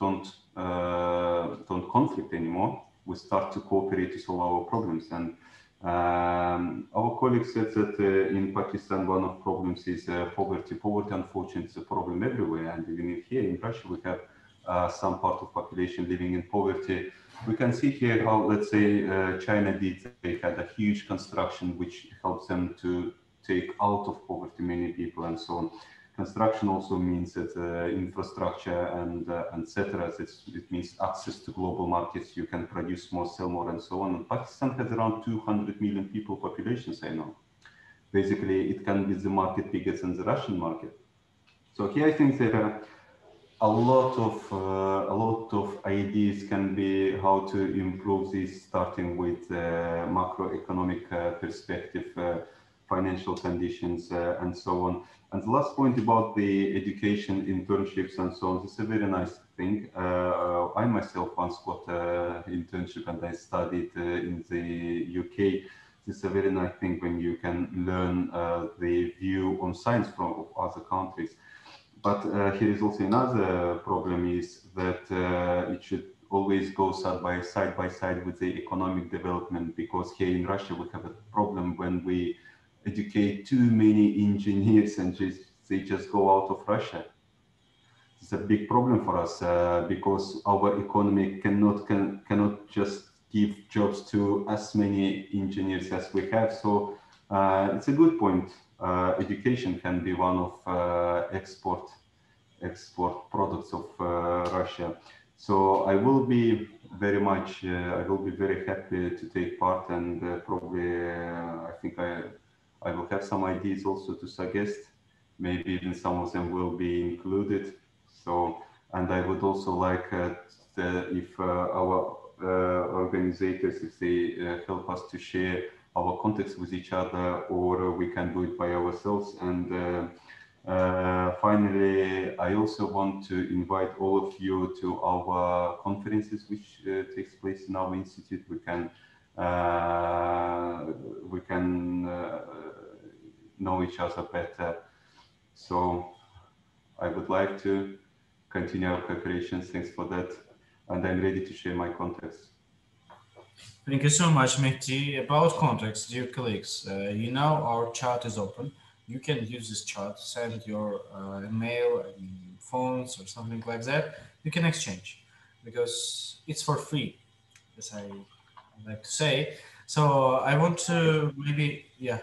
don't uh, don't conflict anymore. We start to cooperate to solve our problems. And um, our colleague said that uh, in Pakistan, one of problems is uh, poverty. Poverty, unfortunately, is a problem everywhere. And even here in Russia, we have uh, some part of population living in poverty we can see here how, let's say, uh, China did, they had a huge construction which helps them to take out of poverty many people and so on. Construction also means that uh, infrastructure and uh, etc. It means access to global markets. You can produce more, sell more, and so on. And Pakistan has around 200 million people populations. I know. Basically, it can be the market bigger than the Russian market. So here I think there are a lot of uh, a lot of ideas can be how to improve this starting with uh, macroeconomic uh, perspective uh, financial conditions uh, and so on. And the last point about the education internships and so on this is a very nice thing. Uh, i myself once got an internship and i studied in the uk it's a very nice thing when you can learn the view on science from other countries but uh, here is also another problem is that uh, it should always go side by side by side with the economic development because here in Russia we have a problem when we educate too many engineers and just, they just go out of Russia. It's a big problem for us uh, because our economy cannot can, cannot just give jobs to as many engineers as we have. So uh, it's a good point education can be one of uh, export export products of uh, Russia. So I will be very much, I will be very happy to take part and probably I think I, I will have some ideas also to suggest. Maybe even some of them will be included. So, and I would also like uh, the, if uh, our uh, organizers, if they help us to share our contacts with each other or we can do it by ourselves. And uh, uh, finally, I also want to invite all of you to our conferences, which uh, takes place in our institute. We can we can know each other better. So I would like to continue our cooperation. Thanks for that. And I'm ready to share my contacts. Thank you so much, Mehdi. About contacts, dear colleagues, uh, you know our chat is open. You can use this chat, send your uh, email, phones or something like that. You can exchange because it's for free, as I like to say. So I want to maybe, yeah,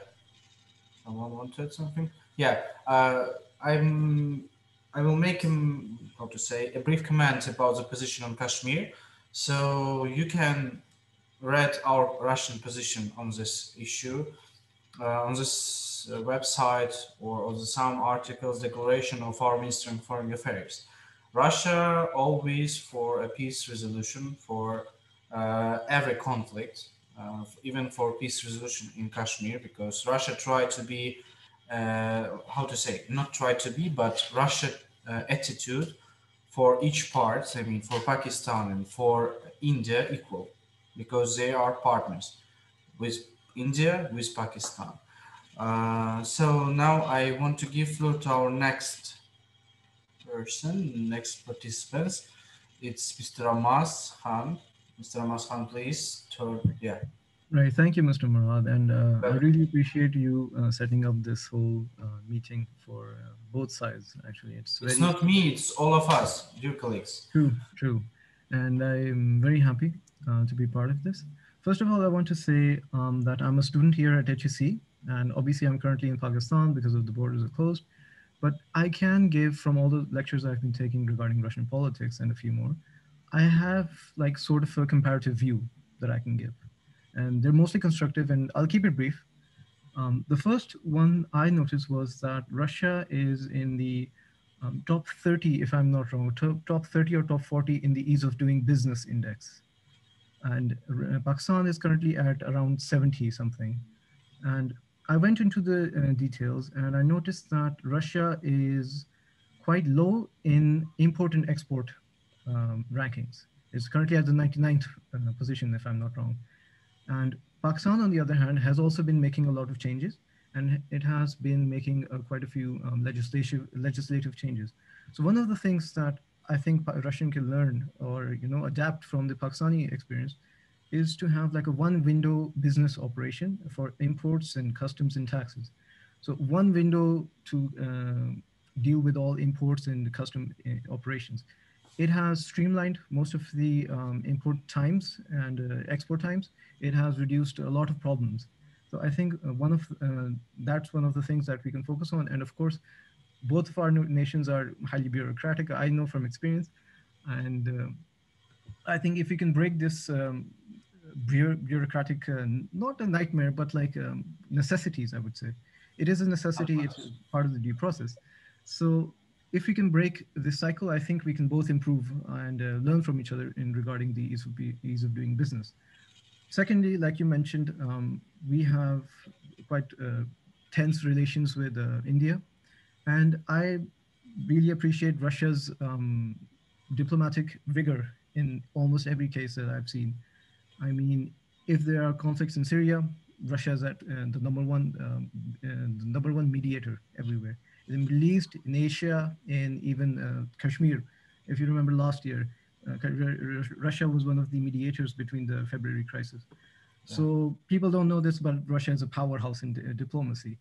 someone wanted something? Yeah, uh, I'm, I will make him, how to say, a brief comment about the position on Kashmir. So you can read our Russian position on this issue uh, on this uh, website or on some articles declaration of our Minister of Foreign Affairs. Russia always for a peace resolution for uh, every conflict, uh, even for peace resolution in Kashmir, because Russia tried to be, uh, how to say, not try to be, but Russia uh, attitude for each part, I mean, for Pakistan and for India equal because they are partners with India, with Pakistan. Uh, so now I want to give floor to our next person, next participants. It's Mr. Amas Khan. Mr. Amas Khan, please. Turn, yeah. Right. Thank you, Mr. Murad. And uh, I really appreciate you uh, setting up this whole uh, meeting for uh, both sides. Actually, it's very... it's not me. It's all of us, your colleagues. True. True. And I'm very happy uh, to be part of this. First of all, I want to say um, that I'm a student here at HSE, and obviously I'm currently in Pakistan because of the borders are closed. But I can give from all the lectures I've been taking regarding Russian politics and a few more, I have like sort of a comparative view that I can give. And they're mostly constructive, and I'll keep it brief. Um, the first one I noticed was that Russia is in the um, top 30, if I'm not wrong, top, top 30 or top 40 in the ease of doing business index and uh, Pakistan is currently at around 70 something. And I went into the uh, details and I noticed that Russia is quite low in import and export um, rankings. It's currently at the 99th uh, position, if I'm not wrong. And Pakistan, on the other hand, has also been making a lot of changes and it has been making uh, quite a few um, legislative legislative changes. So one of the things that I think Russian can learn or you know adapt from the Pakistani experience is to have like a one window business operation for imports and customs and taxes. So one window to uh, deal with all imports and custom uh, operations. It has streamlined most of the um, import times and uh, export times. It has reduced a lot of problems. So I think uh, one of uh, that's one of the things that we can focus on. And of course, both of our nations are highly bureaucratic. I know from experience, and uh, I think if we can break this um, bureaucratic, uh, not a nightmare, but like um, necessities, I would say, it is a necessity. It's part of the due process. So if we can break this cycle, I think we can both improve and uh, learn from each other in regarding the ease of, be, ease of doing business. Secondly, like you mentioned, um, we have quite uh, tense relations with uh, India. And I really appreciate Russia's um, diplomatic vigor in almost every case that I've seen. I mean, if there are conflicts in Syria, Russia is at uh, the number one, um, uh, the number one mediator everywhere in the Middle East, in Asia, and even uh, Kashmir. If you remember last year, uh, Russia was one of the mediators between the February crisis. Yeah. So people don't know this, but Russia is a powerhouse in diplomacy.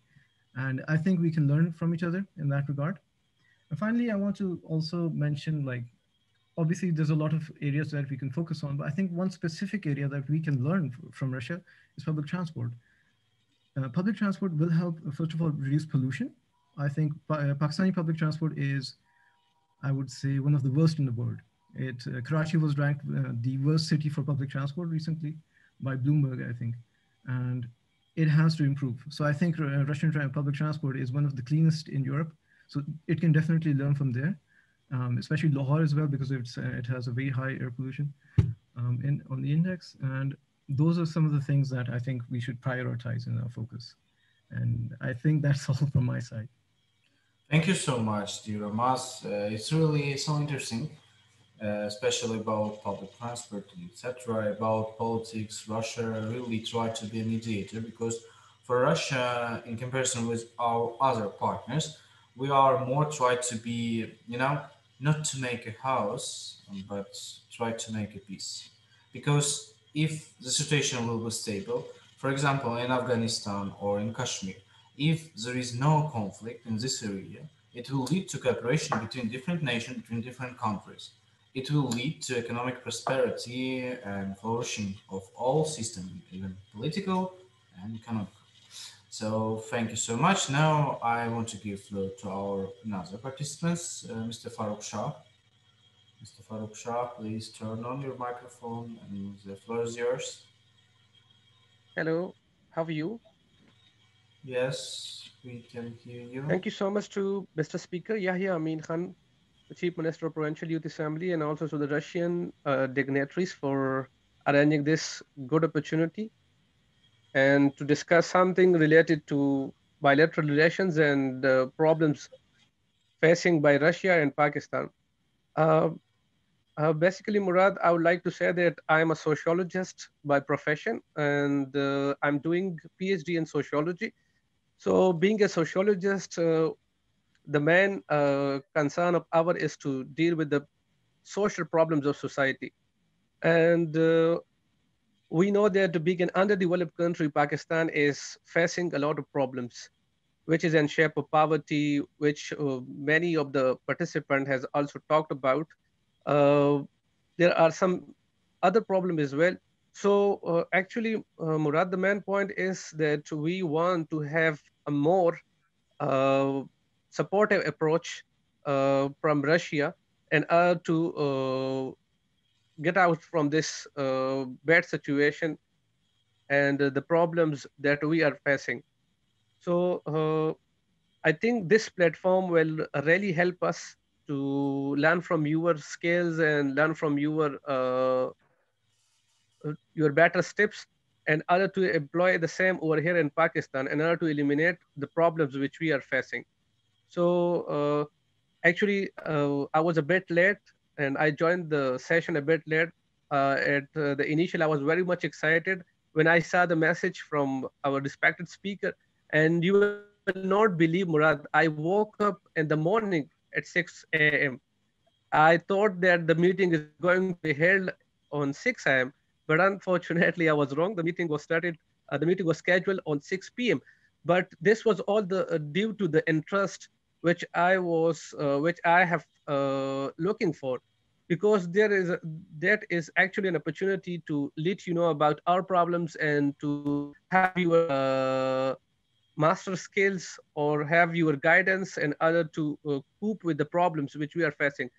And I think we can learn from each other in that regard. And finally, I want to also mention like, obviously there's a lot of areas that we can focus on, but I think one specific area that we can learn from Russia is public transport. Uh, public transport will help, first of all, reduce pollution I think uh, Pakistani public transport is, I would say, one of the worst in the world. It uh, Karachi was ranked uh, the worst city for public transport recently by Bloomberg, I think, and it has to improve. So I think uh, Russian public transport is one of the cleanest in Europe. So it can definitely learn from there, um, especially Lahore as well because it's uh, it has a very high air pollution um, in on the index. And those are some of the things that I think we should prioritize in our focus. And I think that's *laughs* all from my side. Thank you so much, dear Ramaz. Uh, it's really so interesting, uh, especially about public transport, and etc., about politics. Russia really tried to be a mediator because for Russia, in comparison with our other partners, we are more tried to be, you know, not to make a house, but try to make a peace. Because if the situation will be stable, for example, in Afghanistan or in Kashmir, if there is no conflict in this area, it will lead to cooperation between different nations, between different countries. It will lead to economic prosperity and flourishing of all systems, even political and economic. So thank you so much. Now I want to give floor to our another participants, uh, Mr. Farouk Shah. Mr. Farouk Shah, please turn on your microphone and the floor is yours. Hello, how are you? Yes, we can hear you. Thank you so much to Mr. Speaker Yahya Amin Khan, the Chief Minister of Provincial Youth Assembly, and also to the Russian uh, dignitaries for arranging this good opportunity and to discuss something related to bilateral relations and uh, problems facing by Russia and Pakistan. Uh, uh, basically, Murad, I would like to say that I'm a sociologist by profession and uh, I'm doing PhD in sociology. So being a sociologist, uh, the main uh, concern of our is to deal with the social problems of society. And uh, we know that being an underdeveloped country, Pakistan is facing a lot of problems, which is in shape of poverty, which uh, many of the participants has also talked about. Uh, there are some other problems as well. So uh, actually, Murad, the main point is that we want to have a more uh, supportive approach uh, from Russia and uh, to get out from this bad situation and the problems that we are facing. So I think this platform will really help us to learn from your skills and learn from your uh, your better steps and other to employ the same over here in Pakistan in order to eliminate the problems which we are facing. So uh, actually, uh, I was a bit late and I joined the session a bit late. Uh, at the initial, I was very much excited when I saw the message from our respected speaker. And you will not believe, Murad, I woke up in the morning at 6 a.m. I thought that the meeting is going to be held on 6 a.m. But unfortunately, I was wrong. The meeting was started, uh, the meeting was scheduled on 6 p.m. But this was all the uh, due to the interest which I was, uh, which I have uh, looking for, because there is a, that is actually an opportunity to let you know about our problems and to have your uh, master skills or have your guidance and other to uh, cope with the problems which we are facing.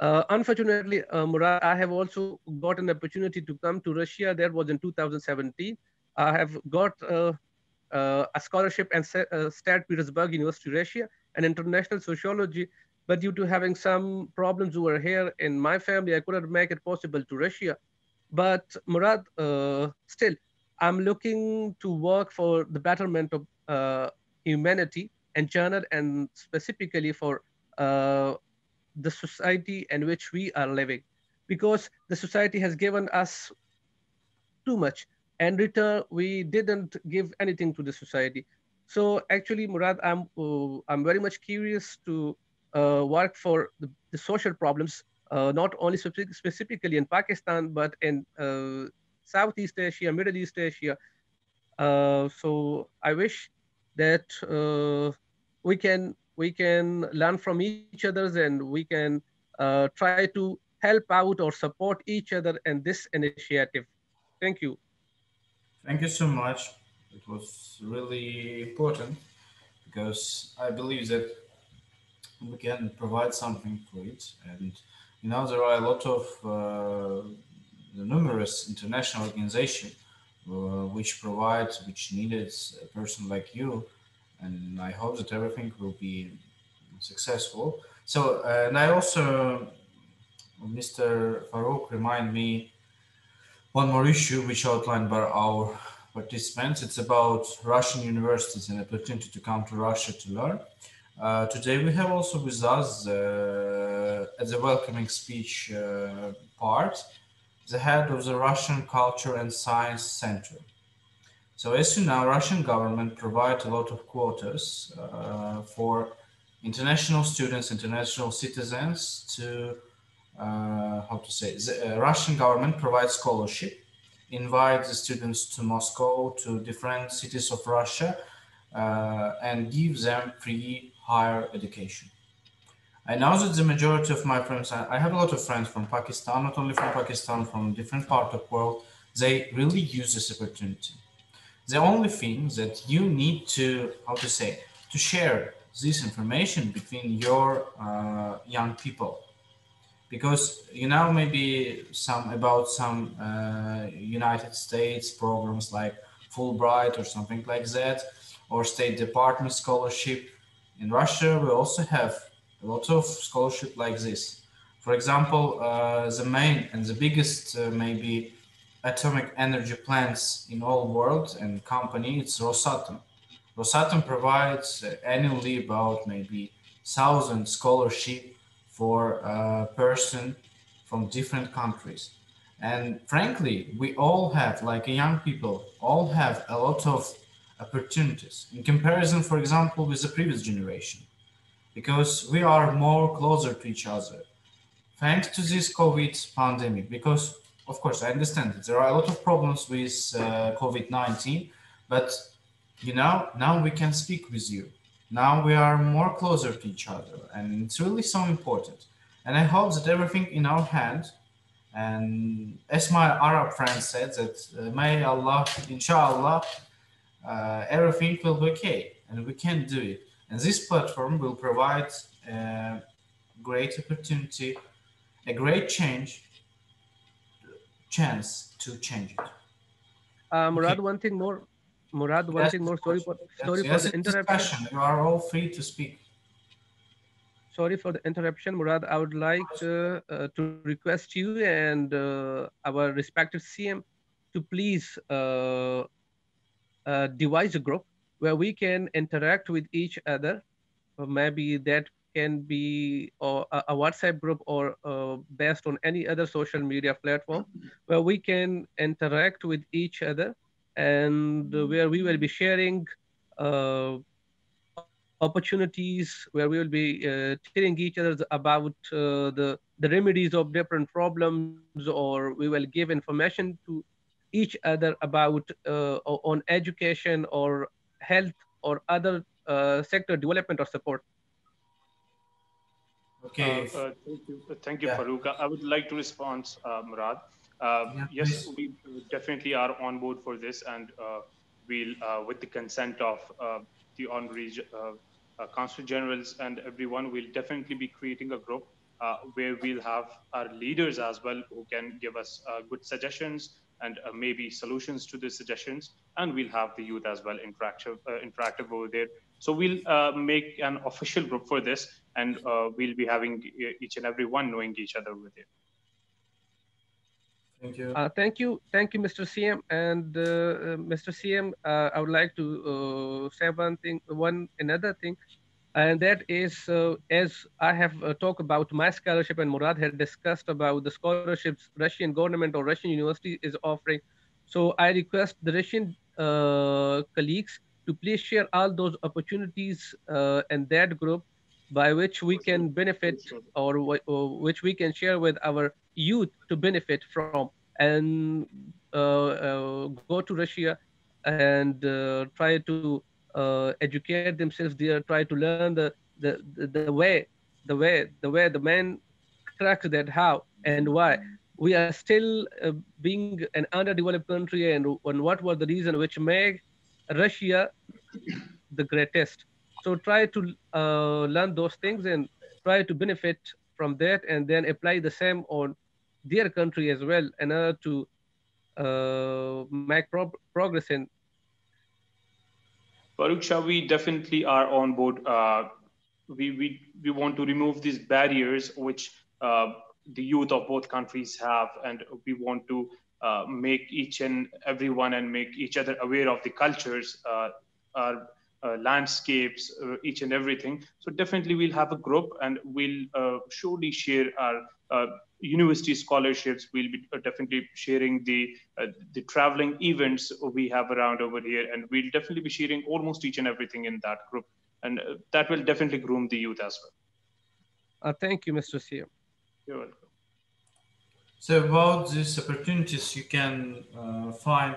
Uh, unfortunately, uh, Murad, I have also got an opportunity to come to Russia. That was in 2017. I have got uh, a scholarship at uh, St. Petersburg University, Russia, and international sociology. But due to having some problems over here in my family, I couldn't make it possible to Russia. But Murad, uh, still, I'm looking to work for the betterment of humanity and China, and specifically for the society in which we are living because the society has given us too much and return we didn't give anything to the society so actually murad i'm uh, i'm very much curious to uh, work for the, the social problems uh, not only specific, specifically in pakistan but in southeast asia middle east asia so i wish that we can we can learn from each other and we can uh, try to help out or support each other in this initiative. Thank you. Thank you so much. It was really important because I believe that we can provide something for it. And you know, there are a lot of uh, numerous international organizations uh, which provide, which needed a person like you and I hope that everything will be successful. So, and I also, Mr. Farouk, remind me one more issue which outlined by our participants. It's about Russian universities and opportunity to come to Russia to learn. Uh, today we have also with us uh, as a welcoming speech uh, part the head of the Russian Culture and Science Center. So as you know, Russian government provides a lot of quotas uh, for international students, international citizens to, uh, how to say, the uh, Russian government provides scholarship, invites the students to Moscow, to different cities of Russia, uh, and give them free higher education. I know that the majority of my friends, I have a lot of friends from Pakistan, not only from Pakistan, from different part of the world, they really use this opportunity the only thing that you need to, how to say, to share this information between your uh, young people because you know maybe some about some uh, united states programs like fulbright or something like that or state department scholarship in russia we also have a lot of scholarship like this for example uh, the main and the biggest uh, maybe atomic energy plants in all world and company, it's Rosatom. Rosatom provides uh, annually about maybe thousand scholarship for a person from different countries. And frankly, we all have, like young people, all have a lot of opportunities in comparison, for example, with the previous generation, because we are more closer to each other. Thanks to this COVID pandemic, because of course, I understand that there are a lot of problems with uh, COVID 19, but you know, now we can speak with you. Now we are more closer to each other, and it's really so important. And I hope that everything in our hand, and as my Arab friend said, that uh, may Allah, inshallah, uh, everything will be okay, and we can do it. And this platform will provide a uh, great opportunity, a great change chance to change it. Uh, Murad, okay. one thing more. Murad, one thing more. Sorry for yes, for the interruption. You are all free to speak. Sorry for the interruption, Murad. I would like uh, uh, to request you and uh, our respected CM to please uh, uh, devise a group where we can interact with each other. Or maybe that can be uh, a WhatsApp group or uh, based on any other social media platform where we can interact with each other and where we will be sharing uh, opportunities, where we will be uh, telling each other about uh, the, the remedies of different problems, or we will give information to each other about uh, on education or health or other uh, sector development or support. Okay. Uh, uh, thank you, thank you yeah. Farouk. I would like to respond, uh, Yeah, yes, please. we definitely are on board for this, and we'll, with the consent of the honorary consul generals and everyone, we'll definitely be creating a group uh, where we'll have our leaders as well who can give us uh, good suggestions and uh, maybe solutions to the suggestions. And we'll have the youth as well interactive, interactive over there. So we'll make an official group for this and we'll be having each and every one knowing each other with it. Thank you. Uh, thank you. Thank you, Mr. CM. And uh, uh, Mr. CM, I would like to say one thing, one another thing and that is uh, as I have uh, talked about my scholarship and Murad had discussed about the scholarships Russian government or Russian university is offering. So I request the Russian uh, colleagues to please share all those opportunities in that group by which we can benefit or, or, which we can share with our youth to benefit from and uh, uh, go to Russia and uh, try to educate themselves there, try to learn the, the, the, the way, the way, the way the man cracks that how and why. We are still uh, being an underdeveloped country and, and what was the reason which made Russia the greatest. So try to uh, learn those things and try to benefit from that and then apply the same on their country as well in order to uh, make pro progress in Farouk we definitely are on board. Uh, we, we, we want to remove these barriers which uh, the youth of both countries have, and we want to uh, make each and everyone and make each other aware of the cultures, uh, our uh, landscapes, each and everything. So definitely we'll have a group and we'll surely share our university scholarships. We'll be uh, definitely sharing the uh, the traveling events we have around over here, and we'll definitely be sharing almost each and everything in that group, and uh, that will definitely groom the youth as well. Uh, thank you, Mr. CM. You're welcome. So about these opportunities, you can uh, find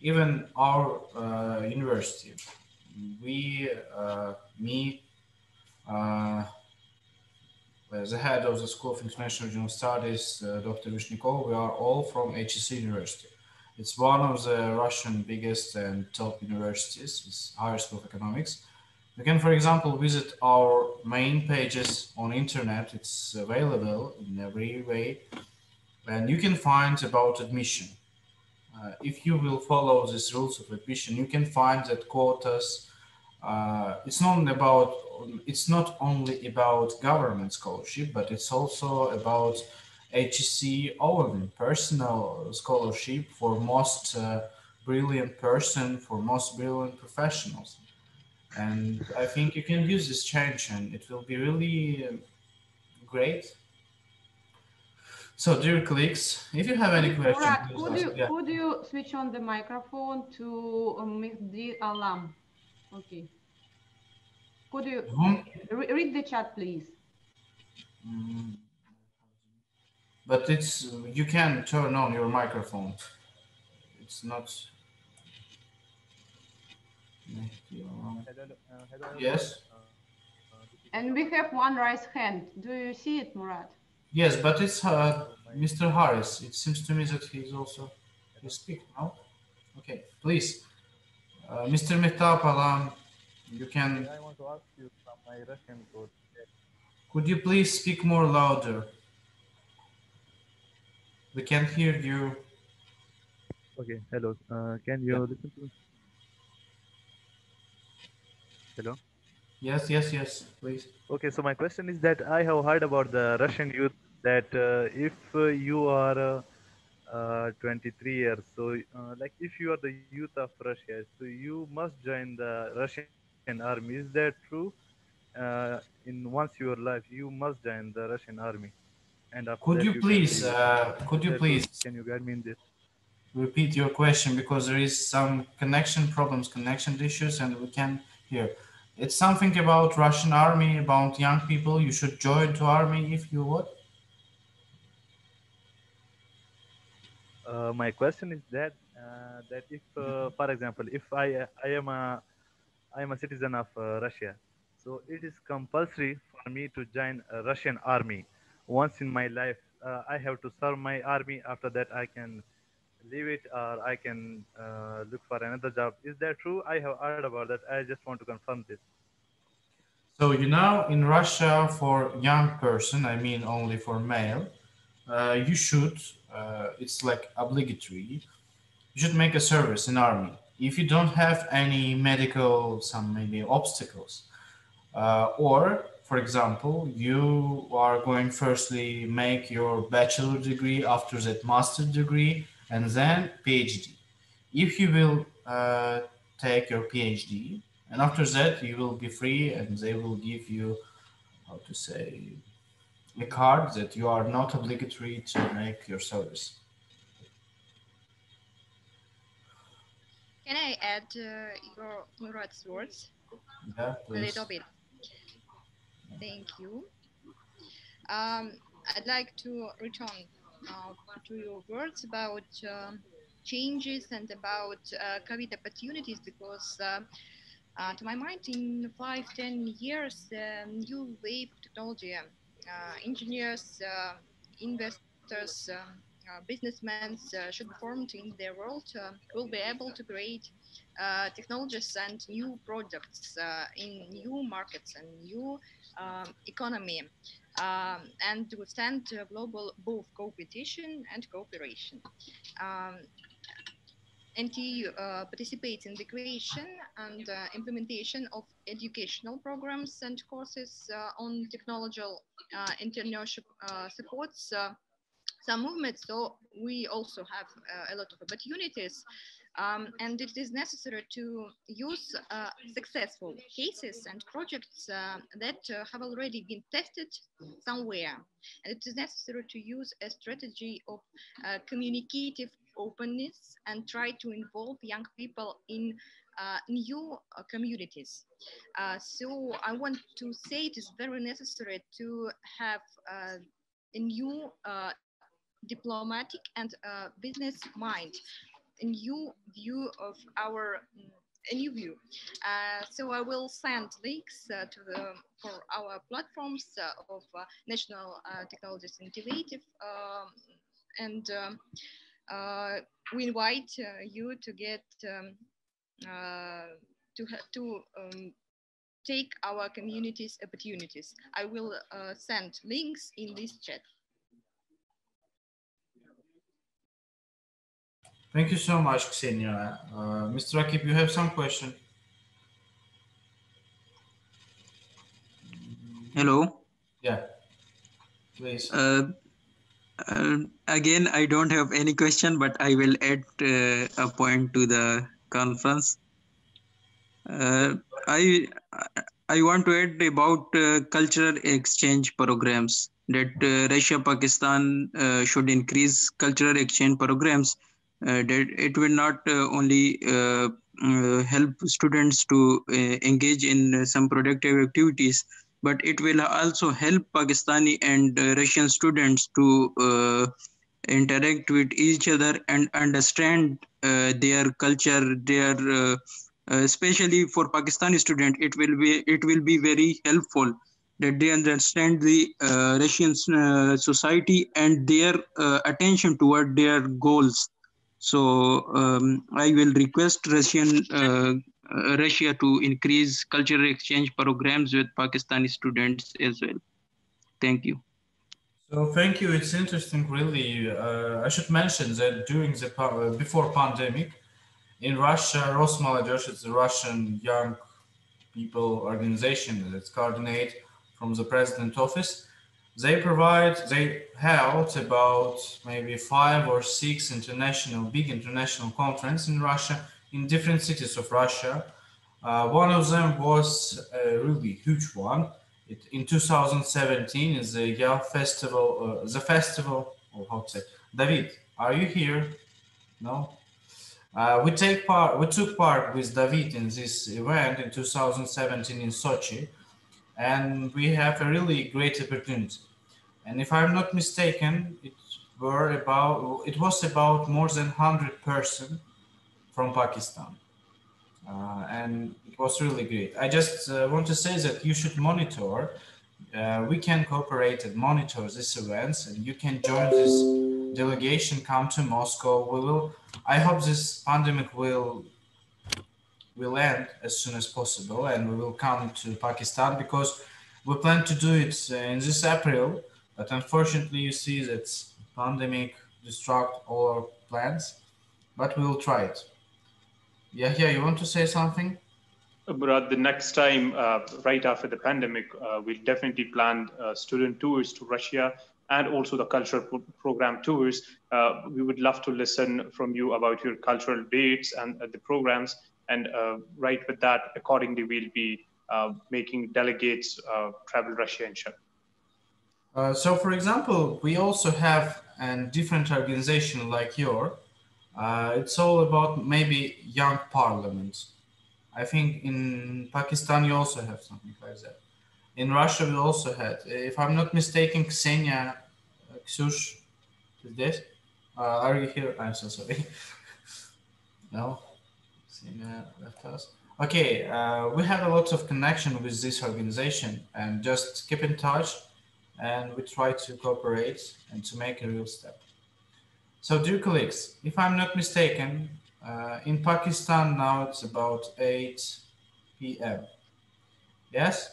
even our uh, university. We, me, the head of the School of International Regional Studies, uh, Dr. Vishnyakova, we are all from HSE University. It's one of the Russian biggest and top universities, it's higher school of economics. You can, for example, visit our main pages on internet. It's available in every way. And you can find about admission. Uh, if you will follow these rules of admission, you can find that quotas, uh, it's not about it's not only about government scholarship, but it's also about HSE own personal scholarship for most uh, brilliant person, for most brilliant professionals. And I think you can use this change and it will be really uh, great. So dear colleagues, if you have any questions, could you, yeah. could you switch on the microphone to Mehdi Alam? Okay. Could you re read the chat, please? Mm. But it's you can turn on your microphone. It's not. Yes. And we have one raised hand. Do you see it, Murat? Yes, but it's uh, Mr. Harris. It seems to me that he's also he speak now. Okay, please, uh, Mr. Mehtab Alam, you can. I want to ask you from my Russian code. Could you please speak more louder? We can't hear you. Okay, hello. Uh, can you yeah. listen to? me? Hello. Yes, yes, yes, please. Okay, so my question is that I have heard about the Russian youth that uh, if uh, you are uh, uh, 23 years, so uh, like if you are the youth of Russia, so you must join the Russian army. Is that true? Uh, in once your life, you must join the Russian army. And could you, you please, uh, could you please, can you guide me in this? repeat your question because there is some connection problems, connection issues, and we can hear. It's something about Russian army, about young people. You should join to army if you would. Uh, my question is that uh, that if, uh, for example, if I I am a I am a citizen of uh, Russia, so it is compulsory for me to join a Russian army. Once in my life, uh, I have to serve my army. After that, I can leave it or I can uh, look for another job. Is that true? I have heard about that. I just want to confirm this. So you know, in Russia, for young person, I mean only for male, you should. Uh, it's like obligatory. You should make a service in army. If you don't have any medical, some maybe obstacles, uh, or for example, you are going firstly make your bachelor degree, after that master degree, and then PhD. If you will uh, take your PhD, and after that you will be free, and they will give you how to say a card that you are not obligatory to make your service. Can I add uh, your Murat's words? Yeah, A little bit. Thank you. Um, I'd like to return uh, to your words about um changes and about uh, COVID opportunities because, uh, uh, to my mind, in five, ten years, uh, new wave technology, engineers, uh, investors, uh, uh, businessmen uh, should be formed in their world uh, will be able to create uh, technologies and new products uh, in new markets and new um, economy um, and withstand uh, global both competition and cooperation. Um, NTU uh, participates in the creation and uh, implementation of educational programs and courses uh, on technological uh, entrepreneurship uh, supports uh, some movements. So we also have a lot of opportunities. Um, and it is necessary to use successful cases and projects that have already been tested somewhere. And it is necessary to use a strategy of communicative openness and try to involve young people in uh, new uh, communities. Uh, so I want to say it is very necessary to have uh, a new uh, diplomatic and business mind, a new view of our mm, a new view. Uh, so I will send links uh, to the for our platforms uh, of National Technologies Innovative, um, and um, we invite uh, you to get um, uh, to ha- to um, take our communities opportunities. I will uh, send links in this chat. Thank you so much, Ksenia. Uh, Mr. Akip, you have some question? Hello. Yeah, please. Uh, uh, again, I don't have any question, but I will add uh, a point to the conference. Uh, I I want to add about uh, cultural exchange programs that uh, Russia Pakistan uh, should increase cultural exchange programs. That it will not only uh, help students to engage in some productive activities, but it will also help Pakistani and uh, Russian students to uh, interact with each other and understand uh, their culture, their especially for Pakistani student, it will be it will be very helpful that they understand the uh, Russian uh, society and their uh, attention toward their goals. So um, I will request Russian uh, Russia to increase cultural exchange programs with Pakistani students as well. Thank you. So thank you. It's interesting, really. Uh, I should mention that during the uh, before pandemic, in Russia, Rosmolodezh, it's a Russian young people organization that's coordinate from the president office. They provide, they held about maybe five or six international, big international conference in Russia, in different cities of Russia. Uh, one of them was a really huge one. It, in 2017 is the Yale Festival, uh, the festival, or how to say, David, are you here? No. Uh, we take part. We took part with David in this event in 2017 in Sochi, and we have a really great opportunity. And if I'm not mistaken, it were about it was about more than 100 person from Pakistan, uh, and it was really great. I just uh, want to say that you should monitor. Uh, we can cooperate and monitor these events, and you can join this delegation. Come to Moscow. We will. I hope this pandemic will will end as soon as possible, and we will come to Pakistan because we plan to do it uh, in this April. But unfortunately, you see that pandemic destruct all our plans. But we will try it. Yeah, yeah. You want to say something? But the next time, uh, right after the pandemic, uh, we'll definitely plan uh, student tours to Russia and also the cultural pro program tours. Uh, we would love to listen from you about your cultural dates and uh, the programs. And uh, right with that, accordingly, we'll be making delegates travel Russia. Uh, so, for example, we also have a different organization like your. Uh, it's all about maybe young parliaments. I think in Pakistan you also have something like that. In Russia we also had, if I'm not mistaken, Ksenia uh, Ksush is this. Uh, are you here? I'm so sorry. *laughs* no, Ksenia left us. Okay, uh, we have a lot of connection with this organization and just keep in touch and we try to cooperate and to make a real step. So dear colleagues, if I'm not mistaken, uh, in Pakistan now it's about 8 p.m. Yes?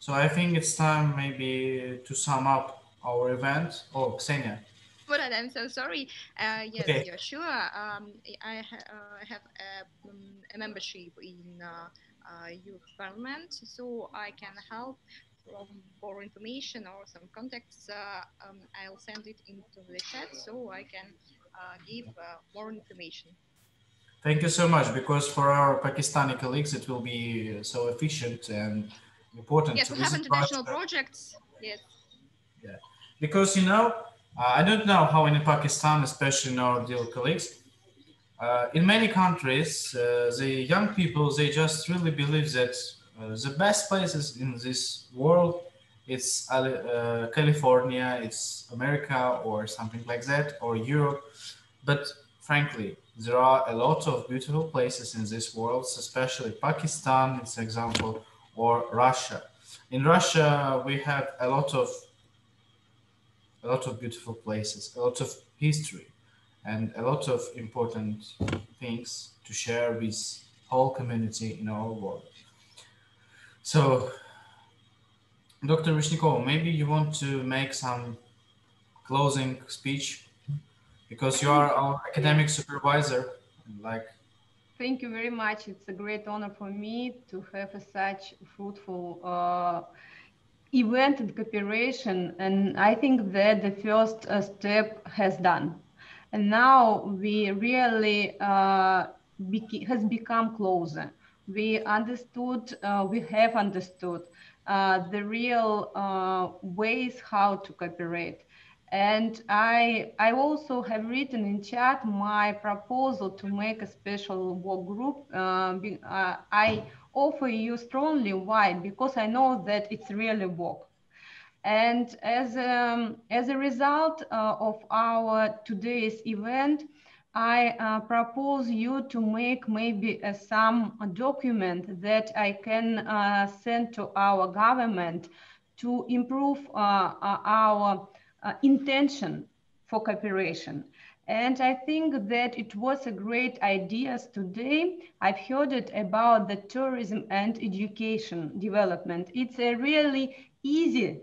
So I think it's time maybe to sum up our event. Oh, Ksenia. But I'm so sorry. Uh, yes, okay. yeah, sure. Um, I ha uh, have a, um, a, membership in uh, uh, youth parliament, so I can help for information or some contacts, uh, um, I'll send it into the chat so I can uh, give uh, more information. Thank you so much, because for our Pakistani colleagues, it will be so efficient and important. Yes, we have international projects. Yes. Yeah, because you know, uh, I don't know how in Pakistan, especially in our dear colleagues, uh, in many countries, uh, the young people they just really believe that uh, the best places in this world it's uh, California, it's America or something like that, or Europe. But frankly, there are a lot of beautiful places in this world, especially Pakistan, it's example, or Russia. In Russia, we have a lot of a lot of beautiful places, a lot of history, and a lot of important things to share with whole community in our world. So, Dr. Vishnyakova, maybe you want to make some closing speech because you are our academic supervisor. Like, thank you very much. It's a great honor for me to have a such fruitful uh, event and cooperation. And I think that the first uh, step has done. And now we really uh, has become closer we understood, uh, we have understood uh, the real uh, ways how to cooperate. And I, I also have written in chat my proposal to make a special work group. Uh, uh, I offer you strongly why, because I know that it's really work. And as, um, as a result uh, of our today's event, I uh, propose you to make maybe uh, some document that I can uh, send to our government to improve uh, uh, our uh, intention for cooperation. And I think that it was a great idea today. I've heard it about the tourism and education development. It's a really easy,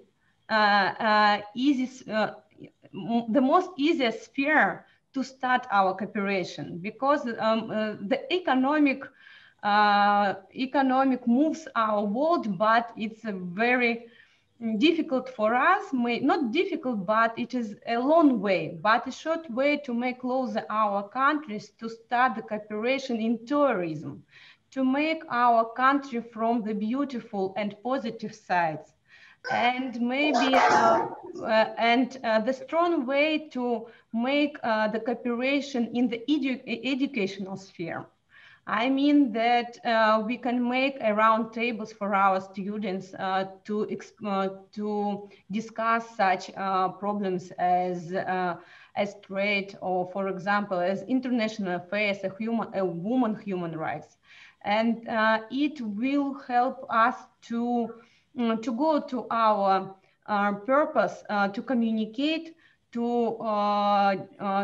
easy the most easiest sphere to start our cooperation because um, uh, the economic uh, economic moves our world, but it's a very difficult for us, may, not difficult, but it is a long way, but a short way to make closer our countries to start the cooperation in tourism, to make our country from the beautiful and positive sides. And maybe uh, uh, and uh, the strong way to make uh, the cooperation in the edu educational sphere. I mean that uh, we can make a round tables for our students uh, to to discuss such problems as as trade or, for example, as international affairs, a human, a woman human rights, and it will help us to to go to our uh, purpose uh, to communicate, to,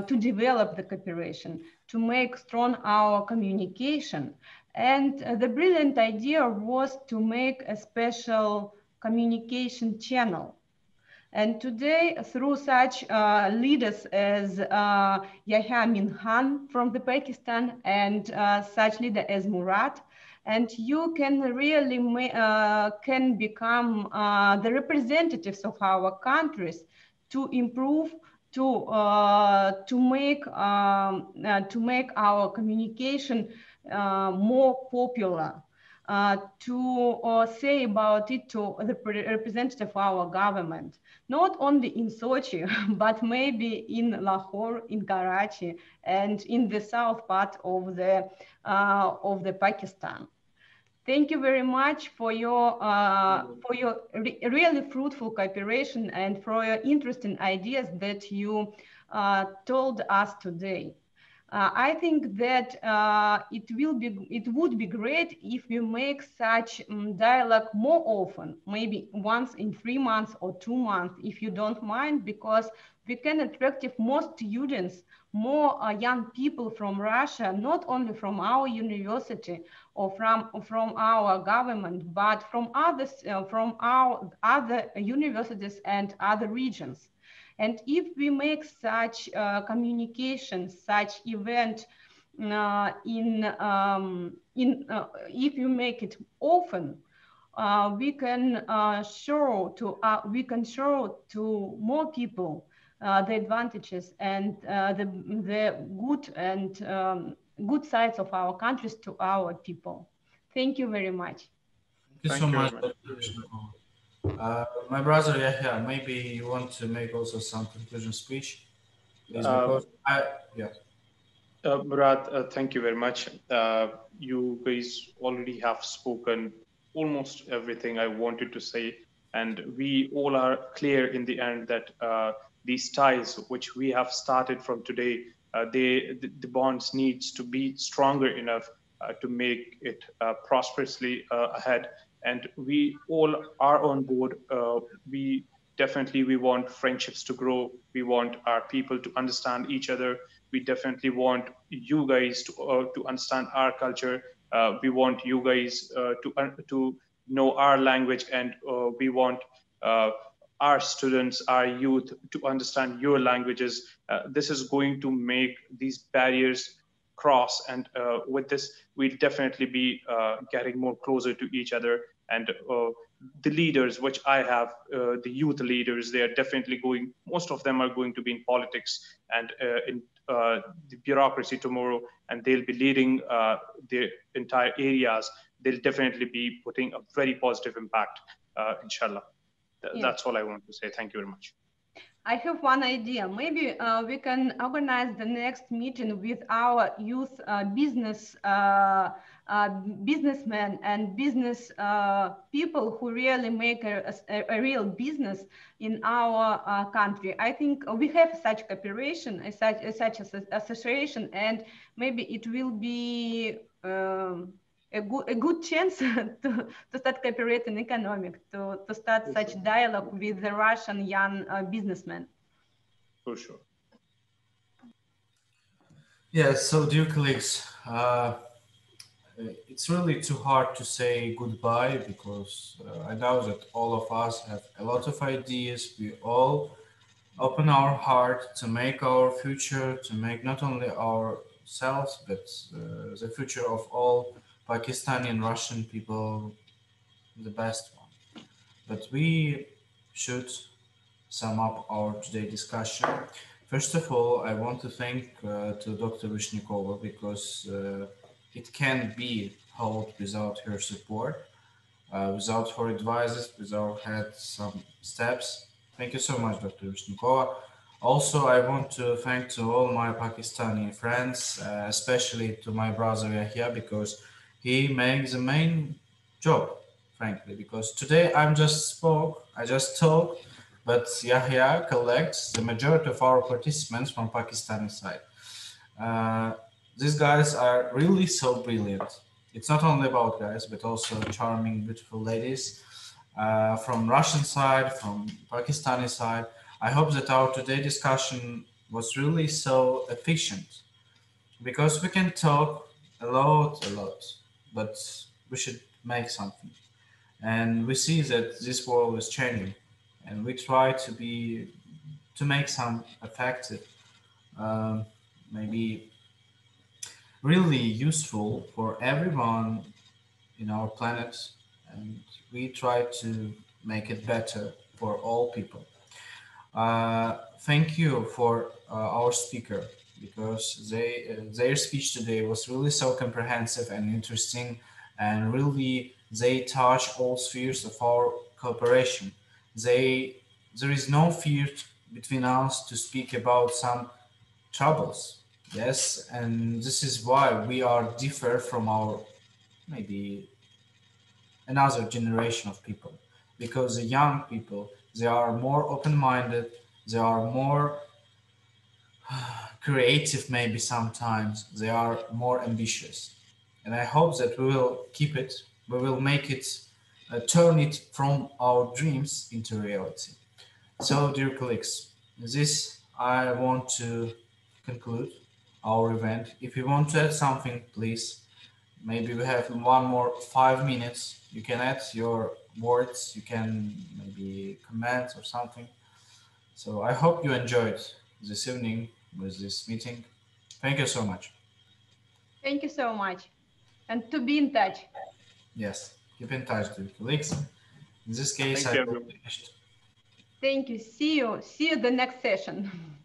to develop the cooperation, to make strong our communication. And the brilliant idea was to make a special communication channel and today, through such uh, leaders as uh, Yahya Minhan from the Pakistan and uh, such leader as Murat, and you can really uh, can become uh, the representatives of our countries to improve to uh, to make um, uh, to make our communication uh, more popular uh, to say about it to the representative of our government not only in Sochi *laughs* but maybe in Lahore in Karachi and in the south part of the of the Pakistan Thank you very much for your uh, for your re really fruitful cooperation and for your interesting ideas that you uh, told us today. Uh, I think that uh, it will be it would be great if we make such um, dialogue more often, maybe once in three months or two months, if you don't mind, because we can attract more students, more uh, young people from Russia, not only from our university or from from our government, but from others, uh, from our other universities and other regions. And if we make such uh, communication, such event uh, in, um, in uh, if you make it often, uh, we can uh, show to we can show to more people the advantages and the the good and um, good sides of our countries to our people. Thank you very much. Thank you Thank so much. much. Uh, my brother, yeah, yeah, maybe you want to make also some conclusion speech, please, uh, I, yeah. Uh, Murat, uh, thank you very much. Uh, you guys already have spoken almost everything I wanted to say, and we all are clear in the end that uh, these ties, which we have started from today, they the, the, bonds needs to be stronger enough uh, to make it prosperously ahead and we all are on board. Uh, we definitely we want friendships to grow. We want our people to understand each other. We definitely want you guys to uh, to understand our culture. Uh, we want you guys uh, to to know our language, and uh, we want uh, our students, our youth to understand your languages. this is going to make these barriers cross. And uh, with this, we'll definitely be uh, getting more closer to each other. And uh, the leaders, which I have, the youth leaders, they are definitely going, most of them are going to be in politics and in the bureaucracy tomorrow, and they'll be leading the entire areas. They'll definitely be putting a very positive impact, inshallah. Th- yeah. That's all I want to say. Thank you very much. I have one idea. Maybe uh, we can organize the next meeting with our youth uh, business uh, uh businessmen and business uh, people who really make a, a, a, real business in our uh, country. I think we have such cooperation, such, such association, and maybe it will be um, a good, a good chance *laughs* to, to start cooperating economic, to, to start For such sure. dialogue with the Russian young uh, businessmen. For sure. Yeah, so dear colleagues, uh, it's really too hard to say goodbye because uh, I know that all of us have a lot of ideas. We all open our heart to make our future, to make not only ourselves, but uh, the future of all Pakistani and Russian people the best one. But we should sum up our today discussion. First of all, I want to thank uh, to Dr. Vishnyakova because uh, it can be held without her support. uh, without her advices, without had some steps. Thank you so much, Dr. Vishnyakova. Also, I want to thank to all my Pakistani friends, uh, especially to my brother Yahya, because he makes the main job, frankly, because today I'm just spoke, I just talk, but Yahya collects the majority of our participants from Pakistani side. Uh, these guys are really so brilliant. It's not only about guys, but also charming, beautiful ladies uh, from Russian side, from Pakistani side. I hope that our today discussion was really so efficient because we can talk a lot, a lot, but we should make something. And we see that this world is changing and we try to be, to make some effective, um, maybe really useful for everyone in our planet and we try to make it better for all people. Uh, thank you for uh, our speaker because they, uh, their speech today was really so comprehensive and interesting and really they touch all spheres of our cooperation. They, there is no fear between us to speak about some troubles Yes, and this is why we are differ from our maybe another generation of people because the young people they are more open-minded they are more *sighs* creative maybe sometimes they are more ambitious and i hope that we will keep it we will make it uh, turn it from our dreams into reality so dear colleagues this i want to conclude our event. If you want to add something, please. Maybe we have one more five minutes. You can add your words, you can maybe comment or something. So I hope you enjoyed this evening with this meeting. Thank you so much. Thank you so much. And to be in touch. Yes, keep in touch, dear colleagues. In this case, Thank I you, finished. Thank you. See you. See you the next session. *laughs*